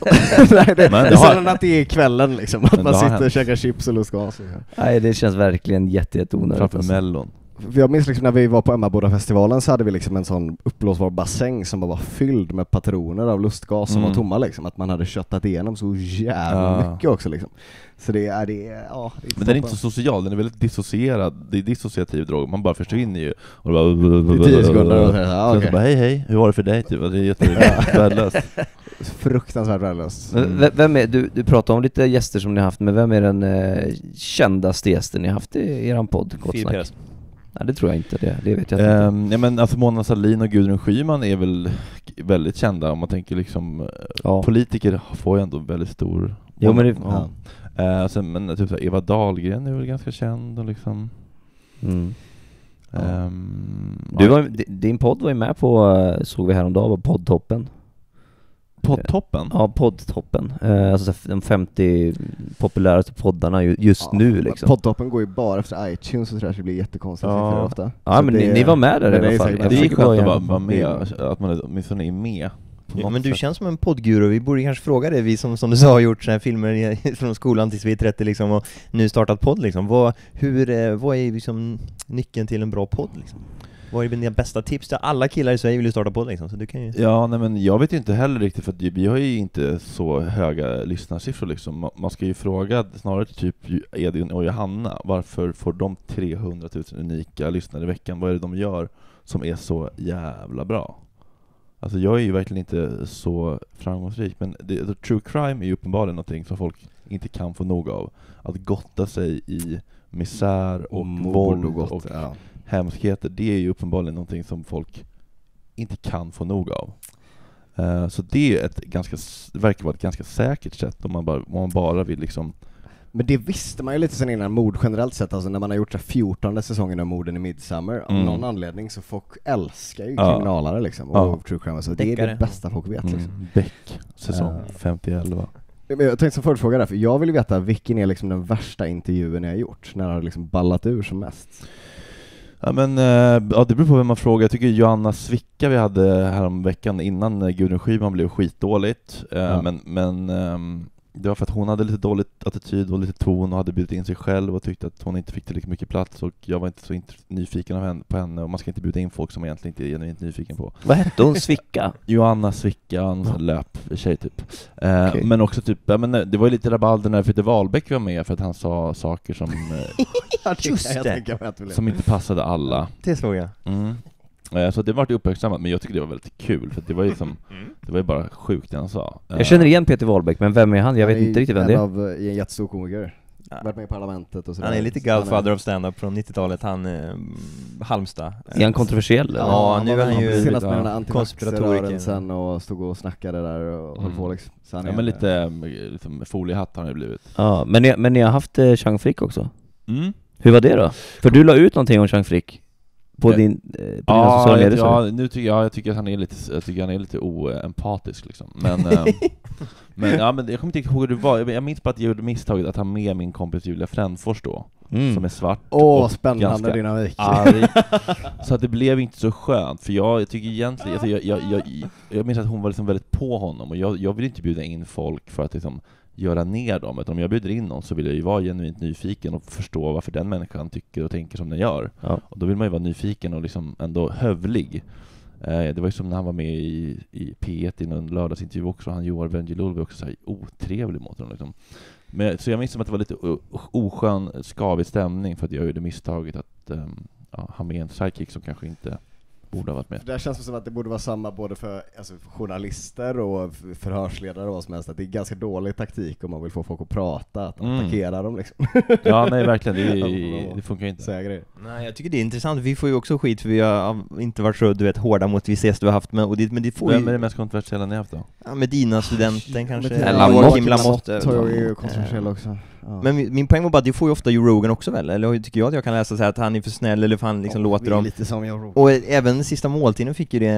Nej, det, Men det är sällan att det är kvällen liksom, att man sitter och käkar chips och lustgas. Liksom. Nej, det känns verkligen jätte, jätte onödigt Framför alltså. mellon. Jag minns liksom när vi var på Emmaboda-festivalen så hade vi liksom en sån uppblåsbar bassäng som bara var fylld med patroner av lustgas som Mm. var tomma liksom, att man hade köttat igenom så jävla Ja. mycket också liksom. Så det är, det är, ja, det är Men den är inte så social, den är väldigt dissocierad, det är dissociativ drog, man bara försvinner ju och bara... Tio sekunder och så, ja, så bara hej hej, hur var det för dig? Typ, det är jättevärdelöst. Fruktansvärt värdelöst. Mm. ve- vem är, du, du pratade om lite gäster som ni har haft, men vem är den eh, kändaste gästen ni har haft i eran podd? Gott Filip. Nej det tror jag inte, det, det vet jag inte. Ehm, ja men alltså Mona Sahlin och Gudrun Schyman är väl väldigt kända om man tänker liksom, eh, Ja. politiker får ju ändå väldigt stor... Jo, men det- ja. Eh, sen, men typ så här, Eva Dahlgren är väl ganska känd och liksom... Mm. Ja. ehm, Du ja, var, di- din podd var ju med på, eh, såg vi häromdagen, var poddtoppen. Poddtoppen? Ja, poddtoppen. Eh, alltså de 50 populäraste poddarna ju- just Ja, nu liksom. Poddtoppen går ju bara efter iTunes och sådär så det blir jättekonstigt Ja. siffror ofta. ja Så men det ni, ni var med där men i det är alla fall. Det är skönt att vara, med, att man åtminstone är med Ja men du sätt. känns som en poddguru, vi borde kanske fråga det, vi som, som du sa har gjort såna här filmer från skolan tills vi är 30 liksom och nu startat podd liksom. Vad, hur, eh, vad är liksom nyckeln till en bra podd liksom? Vad är dina bästa tips till alla killar i Sverige vill ju starta podd liksom, så du kan ju... Ja, nej men jag vet ju inte heller riktigt för vi har ju inte så höga lyssnarsiffror liksom. Ma- Man ska ju fråga snarare till typ Edvin och Johanna, varför får de 300 000 unika lyssnare i veckan? Vad är det de gör som är så jävla bra? Alltså jag är ju verkligen inte så framgångsrik, men det, alltså, true crime är ju uppenbarligen någonting som folk inte kan få nog av. Att gotta sig i misär och, mord våld och gott. och ja. Hemskheter, det är ju uppenbarligen någonting som folk inte kan få nog av. Eh, Så det är ett ganska, verkar vara ett ganska säkert sätt om man bara, om man bara vill liksom Men det visste man ju lite sen innan, mord generellt sett, alltså när man har gjort så här 14 säsongen av morden i Midsummer, av Mm. någon anledning så folk älskar ju Ja. kriminalare liksom, och Ja. true crime, så det är det bästa folk vet liksom. mm, Beck, säsong Ja. 50-11. Men Jag tänkte som följdfråga där, för jag vill veta vilken är liksom den värsta intervjun jag har gjort? När har det liksom ballat ur som mest? Ja men, eh, ja det beror på vem man frågar. Jag tycker Johanna Svicka vi hade härom veckan innan eh, Gudrun Schyman blev skitdåligt, eh, Ja. men, men ehm, det var för att hon hade lite dåligt attityd och lite ton och hade bjudit in sig själv och tyckte att hon inte fick tillräckligt mycket plats och jag var inte så int- nyfiken av henne, på henne och man ska inte bjuda in folk som man egentligen inte är genuint nyfiken på. Vad hette hon? Svicka? Johanna Svicka, en sån löptjej typ. Eh. Men också typ, ja, men eh, det var ju lite rabalder när Peter Wahlbeck var med för att han sa saker som, eh, Just det. som inte passade alla. Det såg jag. Mm. Eh, Så det vart uppmärksammat, men jag tycker det var väldigt kul, för det var ju som, det var ju bara sjukt det han sa. Jag känner igen Peter Wahlbeck, men vem är han? Jag vet Han är inte riktigt vem det är. Av, eh, en jättestor komiker. Ja. Varit med i Parlamentet och sådär. Han är lite han godfather of stand-up från 90-talet, han eh, Halmstad. Är han kontroversiell? eller? Ja, nu är han ju- Senast med ja, den där konspiratoriker. antivaxrörelsen och stod och snackade där och höll Mm. på liksom. Så han Ja är- men lite, eh, liksom, foliehatt har han ju blivit. Ja, men ni, men ni har haft eh, Chang Frick också? Mm. Hur var det då? För du la ut någonting om Chang Frick på din, eh, på dina Ja, sociala medier ja, nu tycker jag, jag tycker att han är lite, jag tycker han är lite oempatisk liksom. Men, ehm, men, ja, men jag kommer inte riktigt ihåg hur det var, jag, minns bara att jag gjorde misstaget att ha med min kompis Julia Frändfors då, Mm. som är svart Åh, och spännande ganska dynamik. arg. Så att det blev inte så skönt, för jag, jag tycker egentligen, alltså jag, jag, jag, jag minns att hon var liksom väldigt på honom, och jag, jag vill inte bjuda in folk för att liksom göra ner dem, utan om jag bjuder in någon så vill jag ju vara genuint nyfiken och förstå varför den människan tycker och tänker som den gör. Ja. Och då vill man ju vara nyfiken och liksom ändå hövlig. Eh, det var ju som när han var med i, i P1 i någon lördagsintervju också, han Joar Bendjelloul var också så här otrevlig mot honom liksom. Men, så jag minns som att det var lite oskön, skavig stämning för att jag gjorde misstaget att um, ja, ha med en sidekick som kanske inte borde ha varit med. Det där känns som att det borde vara samma både för, alltså, för journalister och förhörsledare och vad som helst, att det är ganska dålig taktik om man vill få folk att prata, att Mm. attackera dem liksom. Ja, nej verkligen, det, är, det funkar ju inte. Säga grejer. Nej, jag tycker det är intressant, vi får ju också skit för vi har inte varit så, du vet, hårda mot vissa gäster vi har haft, men, och det, men det får Vem är ju... det mest kontroversiella ni har haft då? Ja, Medina-studenten kanske, Men- Eller Ja, Lamotte. Lamotte har ju kontroversiell också. Ja. Men min min poäng var bara att det får ju ofta Joe Rogan också väl? Eller tycker jag att jag kan läsa så här att han är för snäll eller för han liksom låter det är dem lite som jag Och även sista måltiden fick ju det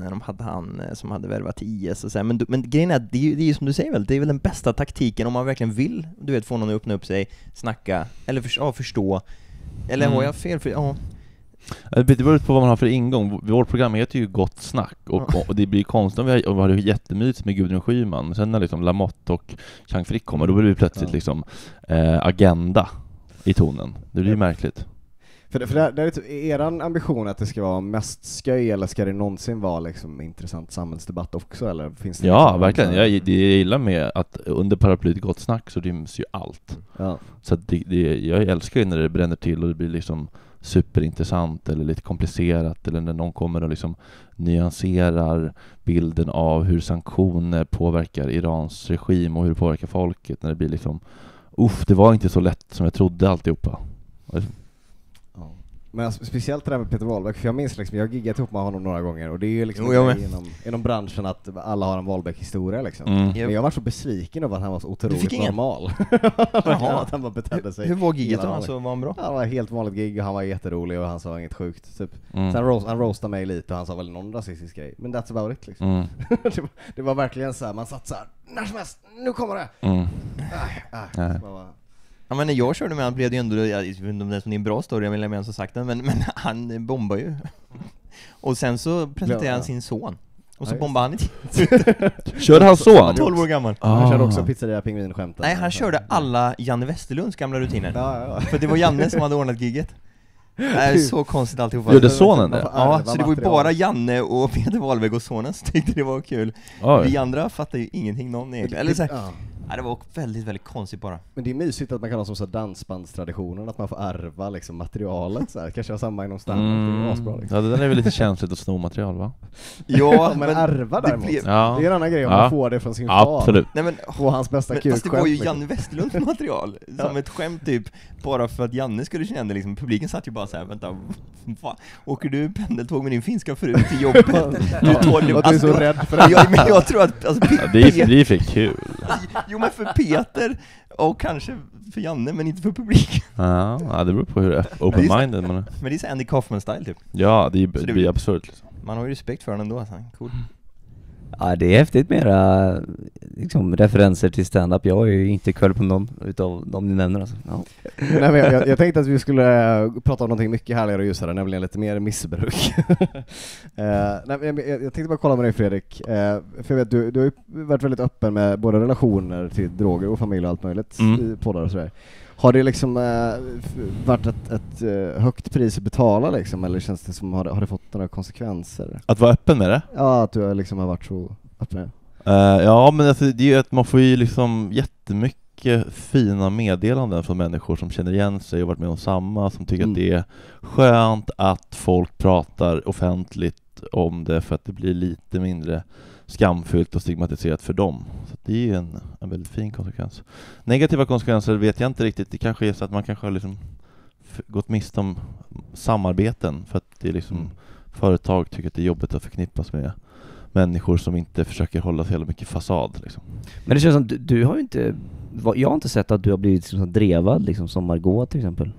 när de hade han eh, som hade värvat IS och så här. Men, men grejen är att det är ju det är ju som du säger väl, det är väl den bästa taktiken om man verkligen vill, du vet, få någon att öppna upp sig, snacka, eller för, ja, förstå. Eller Mm. har jag fel? För, ja. Ja, Det beror på vad man har för ingång. Vårt program heter ju Gott Snack och, och det blir konstigt om vi har, om vi har det jättemysigt med Gudrun Schyman, men sen när liksom Lamotte och Chang Frick kommer, då blir det plötsligt Ja. liksom eh, agenda i tonen. Det blir ju märkligt. För, det, för det, det är typ, eran ambition att det ska vara mest sköj eller ska det någonsin vara liksom intressant samhällsdebatt också eller finns det Ja, liksom verkligen. Jag, det jag gillar med att under paraplyet Gott Snack så ryms ju allt. Ja. Så det, det, jag älskar ju när det bränner till och det blir liksom superintressant eller lite komplicerat eller när någon kommer och liksom nyanserar bilden av hur sanktioner påverkar Irans regim och hur det påverkar folket när det blir liksom Uff, det var inte så lätt som jag trodde alltihopa. Men alltså, speciellt det där med Peter Wahlbeck, för jag minns liksom, jag har giggat ihop med honom några gånger och det är ju liksom Jo, inom, inom branschen att alla har en Wahlbeck-historia liksom. Mm. Men jag var så besviken över att han var så otroligt normal. Att han bara betedde sig. Hur var giget då? Alltså, var han bra? Det var ett helt vanligt gig och han var jätterolig och han sa inget sjukt typ. Mm. Sen roast, han roastade mig lite och han sa väl någon rasistisk grej, men that's about it liksom. Mm. det, var, det var verkligen så här, man satt såhär, när som helst, nu kommer det! Mm. Äh, äh. Nej. Ja men när jag körde med honom blev det ju ändå, jag vet inte om det är en bra story, jag vill med som sagt den, men, men han bombar ju. Och sen så presenterade Ja. han sin son. Och så Ja, bombade han i Körde han så? hade 12 år gammal. Han körde Ah. också pizzeria pingvin-skämten. Nej, han körde alla Janne Westerlunds gamla rutiner. Ja, ja, ja. För det var Janne som hade ordnat gigget. Nej, så konstigt alltihopa. Gjorde sonen det? Ja, så det var ju bara Janne och Peter Wahlbeck och sonen som tyckte det var kul. Oj. Vi andra fattar ju ingenting någon egentligen. Eller så här, Ja. nej, det var väldigt, väldigt konstigt bara. Men det är mysigt att man kan ha som så dansbandstraditionen, att man får ärva liksom materialet så här. kanske ha samma inom standard, det är asbra Mm. liksom. Ja, det där är väl lite känsligt att sno material va? Ja, Men ärva det däremot, blev- Ja. det är en annan grej om Ja. man får det från sin far. Absolut. Nej men, hans bästa men fast det var ju kukskämt, liksom. Janne Westerlunds material, som ett skämt typ, bara för att Janne skulle känna det liksom, publiken satt ju bara såhär, vänta, va? Åker du pendeltåg med din finska fru till jobbet? Du Ja, tål- och du är så alltså, rädd för men det. jag, men jag tror att, alltså, Ja, det är det är för kul. jo men för Peter, och kanske för Janne, men inte för publiken. Ja, ja, det beror på hur open-minded man är. Men det är så Andy Kaufman-style typ. Ja, det, är, det blir- absurt liksom. Man har ju respekt för honom ändå, alltså. cool. Ja det är häftigt med era liksom, referenser till stand-up. jag är ju inte kväll på någon utav de ni nämner alltså. ja. Nej, men jag, jag, tänkte att vi skulle eh, prata om någonting mycket härligare och ljusare, nämligen lite mer missbruk. Eh, nej, jag, jag tänkte bara kolla med dig Fredrik, eh, för jag vet du, du har ju varit väldigt öppen med både relationer till droger och familj och allt möjligt Mm. i poddar och sådär. Har det liksom f- varit ett, ett eh, högt pris att betala liksom, eller känns det som, har det, har det fått några konsekvenser? Att vara öppen med det? Ja, att du liksom har varit så öppen. Eh, ja men alltså, det är ju att man får ju liksom jättemycket fina meddelanden från människor som känner igen sig och varit med om samma, som tycker Mm. att det är skönt att folk pratar offentligt om det för att det blir lite mindre skamfyllt och stigmatiserat för dem. Det är ju en, en väldigt fin konsekvens. Negativa konsekvenser vet jag inte riktigt, det kanske är så att man kanske har liksom gått miste om samarbeten för att det är liksom Mm. företag tycker att det är jobbigt att förknippas med människor som inte försöker hålla så jävla mycket fasad liksom. Men det känns som, du, du har ju inte, jag har inte sett att du har blivit liksom drevad liksom som Margot till exempel.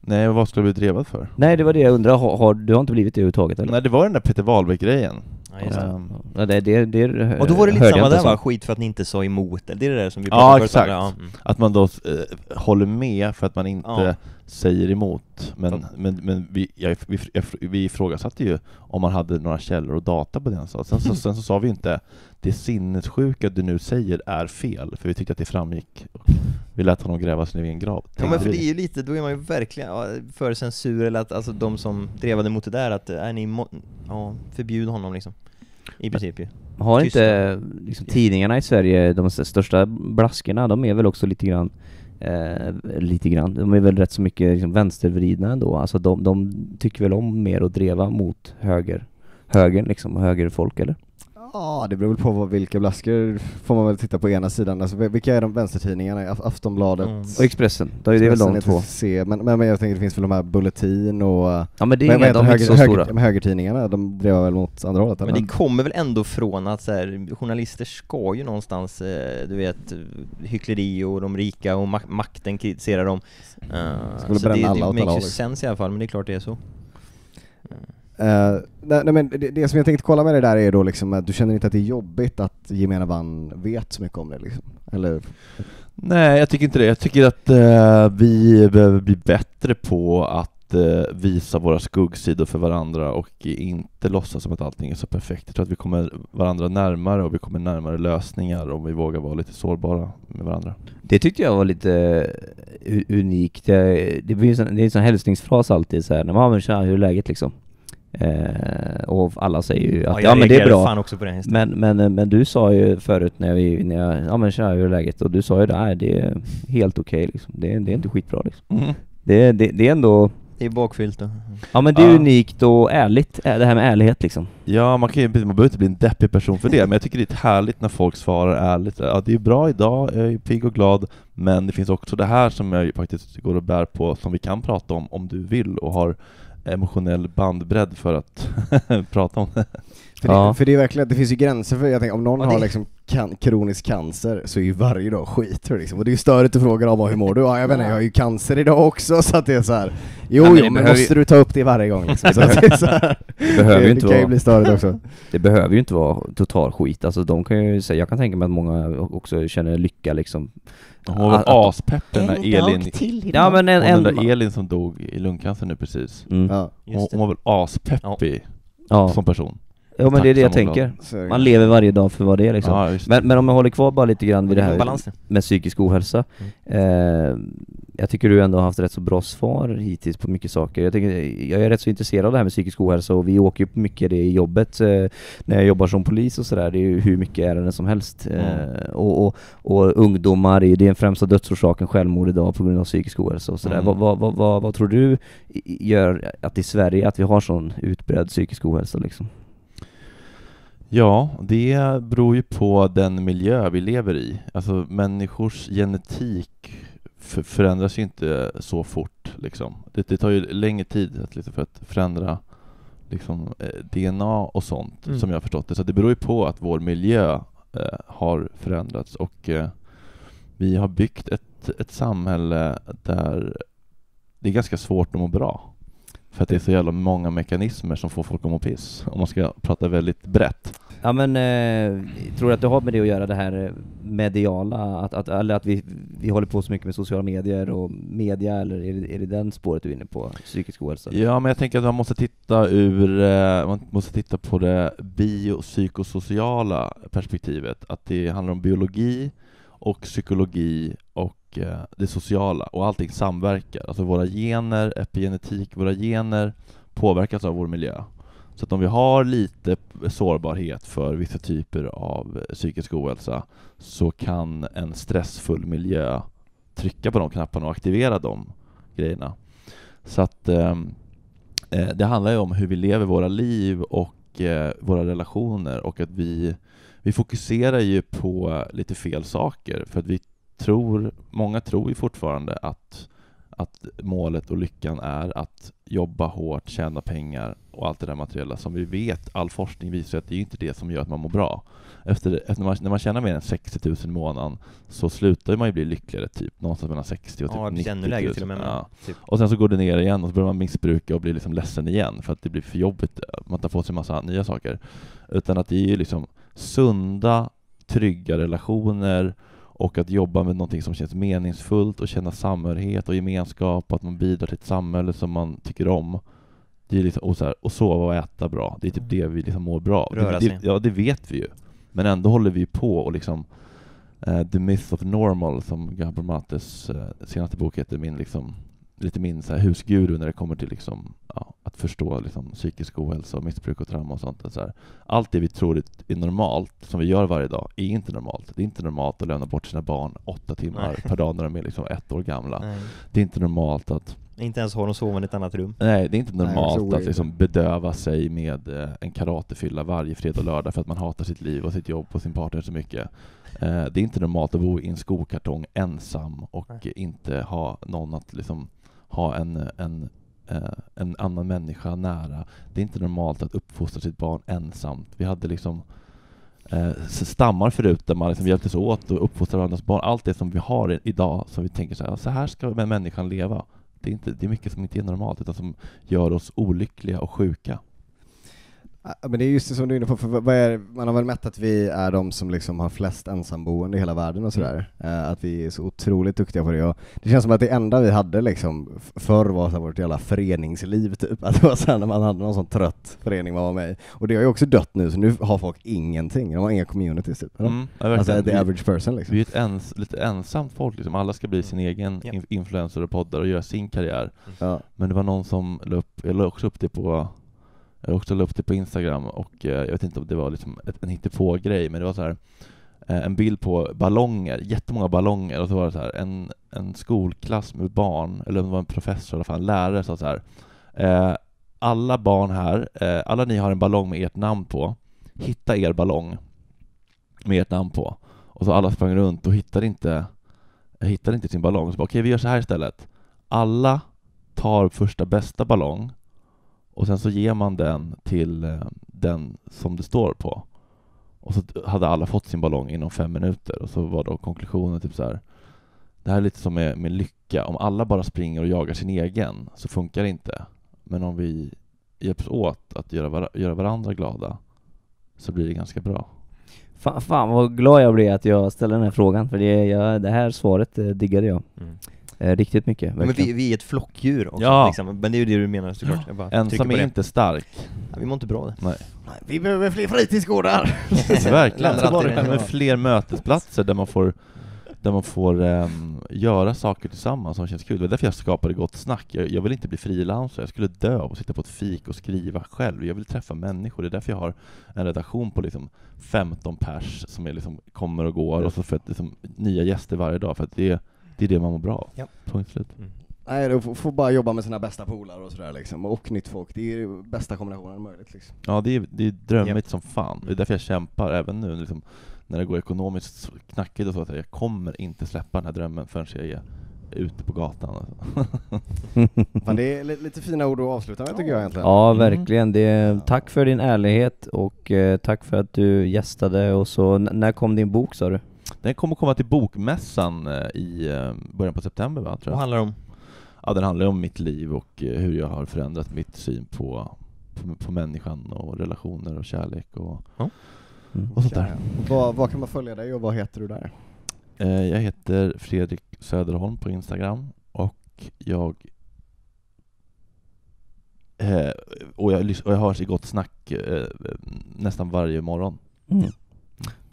Nej, vad skulle jag bli drevad för? Nej det var det jag undrar, har, har, du har inte blivit det överhuvudtaget eller? Nej, det var den där Peter Wahlbeck-grejen. Ja, just det. Ehm, Ja, det, det, det Och då var det lite samma där va, skit för att ni inte sa emot, det är det där som vi Ja, pratade förut, exakt. Ja, mm. Att man då eh, håller med för att man inte Ja. Säger emot. Men, För- men, men vi, jag, vi, jag, vi ifrågasatte ju om man hade några källor och data på det han sa. Sen, så, sen så sa vi inte det sinnessjuka du nu säger är fel, för vi tyckte att det framgick. Och vi lät honom gräva sin egen grav. Ja men för det är ju lite, då är man ju verkligen ja, för censur eller att alltså de som drevade mot det där att, är ni ja, förbjud honom liksom. I princip ju. Har inte liksom, tidningarna i Sverige, de största blaskorna, de är väl också lite grann Eh, lite grann. De är väl rätt så mycket liksom, vänstervridna ändå. Alltså de, de tycker väl om mer att dreva mot höger, högern liksom, högerfolk eller? Ja, det beror väl på vad, vilka blaskor får man väl titta på ena sidan. Alltså, vil- vilka är de vänstertidningarna? Af- Aftonbladet? Mm. Och Expressen, det är väl de två. C, men, men, men jag tänker det finns väl de här Bulletin och... eh, Ja men det är men, inga, de är höger, inte så höger, stora. men högertidningarna, de drev väl mot andra hållet? Men eller? det kommer väl ändå från att så här, journalister ska ju någonstans, eh, du vet, hyckleri och de rika och mak- makten kritiserar dem. Uh, Skulle så bränna det, alla det makes ju liksom. sense i alla fall, men det är klart det är så. Eh, nej, nej men det, det som jag tänkte kolla med det där är då liksom att du känner inte att det är jobbigt att gemene man vet så mycket om det liksom? Eller? Nej, jag tycker inte det. Jag tycker att eh, vi behöver bli bättre på att eh, visa våra skuggsidor för varandra och inte låtsas som att allting är så perfekt. Jag tror att vi kommer varandra närmare och vi kommer närmare lösningar om vi vågar vara lite sårbara med varandra. Det tyckte jag var lite unikt. Det, det, blir sån, det är en sån hälsningsfras alltid så här, när man men tja, hur är läget liksom? Eh, och alla säger ju att ja, jag men det är bra. fan också på det Men, men, men du sa ju förut när vi, när jag, ja men tja, hur är läget? Och du sa ju det, nej det är helt okej liksom. Det, är- det är inte skitbra liksom. Det, det, det är ändå, Det är bakfyllt och... ja men det är Ja. unikt och ärligt, eh, det här med ärlighet liksom. Ja, man, kan ju, man behöver inte bli en deppig person för det, men jag tycker det är härligt när folk svarar ärligt. Ja, det är bra idag, jag är pigg och glad, men det finns också det här som jag faktiskt går och bär på, som vi kan prata om om du vill och har emotionell bandbredd för att prata om det. För, det, Ja. för det är verkligen, det finns ju gränser för, jag tänker om någon Ja, har det- liksom kan, kronisk cancer så är ju varje dag skit liksom. Och det är ju störigt att fråga dem hur mår du? Ja jag vet inte, jag har ju cancer idag också så att det är så här. Jo Ja, men jo men behöver måste du ta upp det varje gång liksom? Så att det är så här. Det behöver ju det, inte det kan ju vara, bli störigt också. det behöver ju inte vara total skit. Alltså de kan ju säga, jag kan tänka mig att många också känner lycka liksom. Hon var väl Att- att- aspepp den där Elin, Ja men en, hon den en, där Elin som dog i lungcancer nu precis. mm, Ja. Hon, hon var väl aspeppig ja. som person. Ja men det är det jag tänker. Man lever varje dag för vad det är liksom. Ja, det. Men, men om jag håller kvar bara lite grann vid det här Balans. med psykisk ohälsa. Eh, jag tycker du ändå har haft rätt så bra svar hittills på mycket saker. Jag, tycker, jag är rätt så intresserad av det här med psykisk ohälsa och vi åker ju på mycket det i jobbet eh, när jag jobbar som polis och sådär. Det är ju hur mycket ärenden som helst. Eh, Mm. och, och, och ungdomar, det är den främsta dödsorsaken självmord idag på grund av psykisk ohälsa och sådär. Mm. Vad, vad, vad, vad, vad tror du gör att i Sverige att vi har sån utbredd psykisk ohälsa liksom? Ja, det beror ju på den miljö vi lever i. Alltså människors genetik förändras ju inte så fort liksom. Det, det tar ju längre tid att, liksom, för att förändra liksom, eh, DNA och sånt, Mm. som jag har förstått det. Så det beror ju på att vår miljö eh, har förändrats och eh, vi har byggt ett, ett samhälle där det är ganska svårt att må bra. För att det är så jävla många mekanismer som får folk att må piss, om man ska prata väldigt brett. Ja men, eh, tror du att det har med det att göra det här eh, mediala, att, att, eller att vi, vi håller på så mycket med sociala medier och media, eller är det, är det den spåret du är inne på, psykisk ohälsa? Ja, men jag tänker att man måste titta ur, eh, man måste titta på det biopsykosociala perspektivet, att det handlar om biologi och psykologi och eh, det sociala, och allting samverkar. Alltså våra gener, epigenetik, våra gener påverkas av vår miljö. Så att om vi har lite sårbarhet för vissa typer av psykisk ohälsa så kan en stressfull miljö trycka på de knapparna och aktivera de grejerna. Så att ehm, eh, det handlar ju om hur vi lever våra liv och eh, våra relationer och att vi, vi fokuserar ju på lite fel saker för att vi tror, många tror ju fortfarande att, att målet och lyckan är att jobba hårt, tjäna pengar och allt det där materiella som vi vet, all forskning visar att det är inte det som gör att man mår bra. Efter, efter man, när man tjänar mer än 60 000 i månaden så slutar man ju bli lyckligare, typ någonstans mellan 60 och typ Ja, det 90 blir 000. ännu lägre till och med. men Ja. Typ. Och sen så går det ner igen och så börjar man missbruka och blir liksom ledsen igen för att det blir för jobbigt, man tar på sig massa nya saker. Utan att det är ju liksom sunda, trygga relationer och att jobba med någonting som känns meningsfullt och känna samhörighet och gemenskap och att man bidrar till ett samhälle som man tycker om. Det är liksom, och, så här, och sova och äta bra, det är typ det vi liksom mår bra av. Röra det, sig. det, Ja, det vet vi ju. Men ändå håller vi på och liksom eh, The Myth of Normal som Gabor Mates eh, senaste bok heter, min liksom lite min så här, husguru när det kommer till liksom, ja, att förstå liksom, psykisk ohälsa och missbruk och trauma och sånt. Så här, allt det vi tror är normalt, som vi gör varje dag, är inte normalt. Det är inte normalt att lämna bort sina barn åtta timmar Nej. per dag när de är liksom ett år gamla. Nej. Det är inte normalt att Inte ens ha dem sovande i ett annat rum. Nej, det är inte Nej, normalt att weird. liksom bedöva sig med eh, en karatefylla varje fredag och lördag för att man hatar sitt liv och sitt jobb och sin partner så mycket. Eh, Det är inte normalt att bo i en skokartong ensam och Nej. inte ha någon att liksom ha en, en, eh, en annan människa nära. Det är inte normalt att uppfostra sitt barn ensamt. Vi hade liksom eh, stammar förut där man liksom hjälptes åt och uppfostrade varandras barn. Allt det som vi har idag som vi tänker så här, så här ska människan leva. Det är, inte, det är mycket som inte är normalt utan som gör oss olyckliga och sjuka. Men det är just det som du är inne på, för är, man har väl mätt att vi är de som liksom har flest ensamboende i hela världen och sådär. Eh, att vi är så otroligt duktiga på det. Och det känns som att det enda vi hade liksom förr var så vårt jävla föreningsliv typ. Att det var så här när man hade någon sån trött förening man var med i. Och det har ju också dött nu, så nu har folk ingenting. De har inga communities typ. Mm, alltså the average person liksom. Vi är ett ens, lite ensamt folk liksom. Alla ska bli sin egen in- influencer och poddar och göra sin karriär. Ja. Men det var någon som la upp, jag la också upp det på jag la också la upp det på Instagram och eh, jag vet inte om det var liksom en hittepå-grej men det var så här eh, en bild på ballonger, jättemånga ballonger och så var det så här en, en skolklass med barn, eller om det var en professor i alla fall, en lärare sa så här eh, alla barn här, eh, alla ni har en ballong med ert namn på, hitta er ballong med ert namn på. Och så alla sprang runt och hittade inte, hittade inte sin ballong. Så bara, okej vi gör så här istället. Alla tar första bästa ballong och sen så ger man den till eh, den som det står på. Och så hade alla fått sin ballong inom fem minuter och så var då konklusionen typ så här. Det här är lite som med, med lycka. Om alla bara springer och jagar sin egen så funkar det inte. Men om vi hjälps åt att göra, var- göra varandra glada så blir det ganska bra. Fan, fan vad glad jag blev att jag ställde den här frågan, för det, jag, det här svaret eh, diggade jag. Mm. Eh, riktigt mycket, Men verkligen. vi, vi är ett flockdjur också, Ja. liksom. men det är ju det du menar såklart. Jag bara trycker Ensam är inte stark. Ja, vi mår inte bra. Nej. Nej, vi behöver fler fritidsgårdar! Verkligen, i det. med fler mötesplatser där man får där man får ehm, göra saker tillsammans som känns kul. Det var därför jag skapade Gott Snack. Jag, jag vill inte bli frilansare, jag skulle dö av att sitta på ett fik och skriva själv. Jag vill träffa människor, det är därför jag har en redaktion på liksom 15 pers som är liksom kommer och går och så för att liksom, nya gäster varje dag, för att det, det är det man mår bra av. Ja. Punkt slut. Nej, då får får bara jobba med sina bästa polare och sådär liksom, och nytt folk. Det är bästa kombinationen möjligt liksom. Ja, det är, det är drömmigt som fan. Det är därför jag kämpar även nu liksom, när det går ekonomiskt knackigt och så, att jag kommer inte släppa den här drömmen förrän jag är ute på gatan. Alltså. Fan, det är li- lite fina ord att avsluta med tycker jag egentligen. Ja, Mm. verkligen. Det, tack för din ärlighet och eh, tack för att du gästade och så, när kom din bok sa du? Den kommer komma till Bokmässan eh, i eh, början på september va, tror Vad handlar om? Ja, den handlar om mitt liv och eh, hur jag har förändrat mitt syn på, på, på människan och relationer och kärlek och, Mm. och sånt där. Vad, vad kan man följa dig och vad heter du där? Jag heter Fredrik Söderholm på Instagram och jag och jag, och jag hörs i Gott Snack nästan varje morgon. Mm.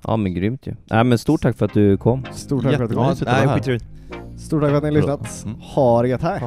Ja men grymt ju. Nej men stort tack för att du kom. Stort tack för att du kom. Jättemysigt att vara Nej, här. skitroligt. Stort tack för att ni har lyssnat. Mm. Ha det gött här!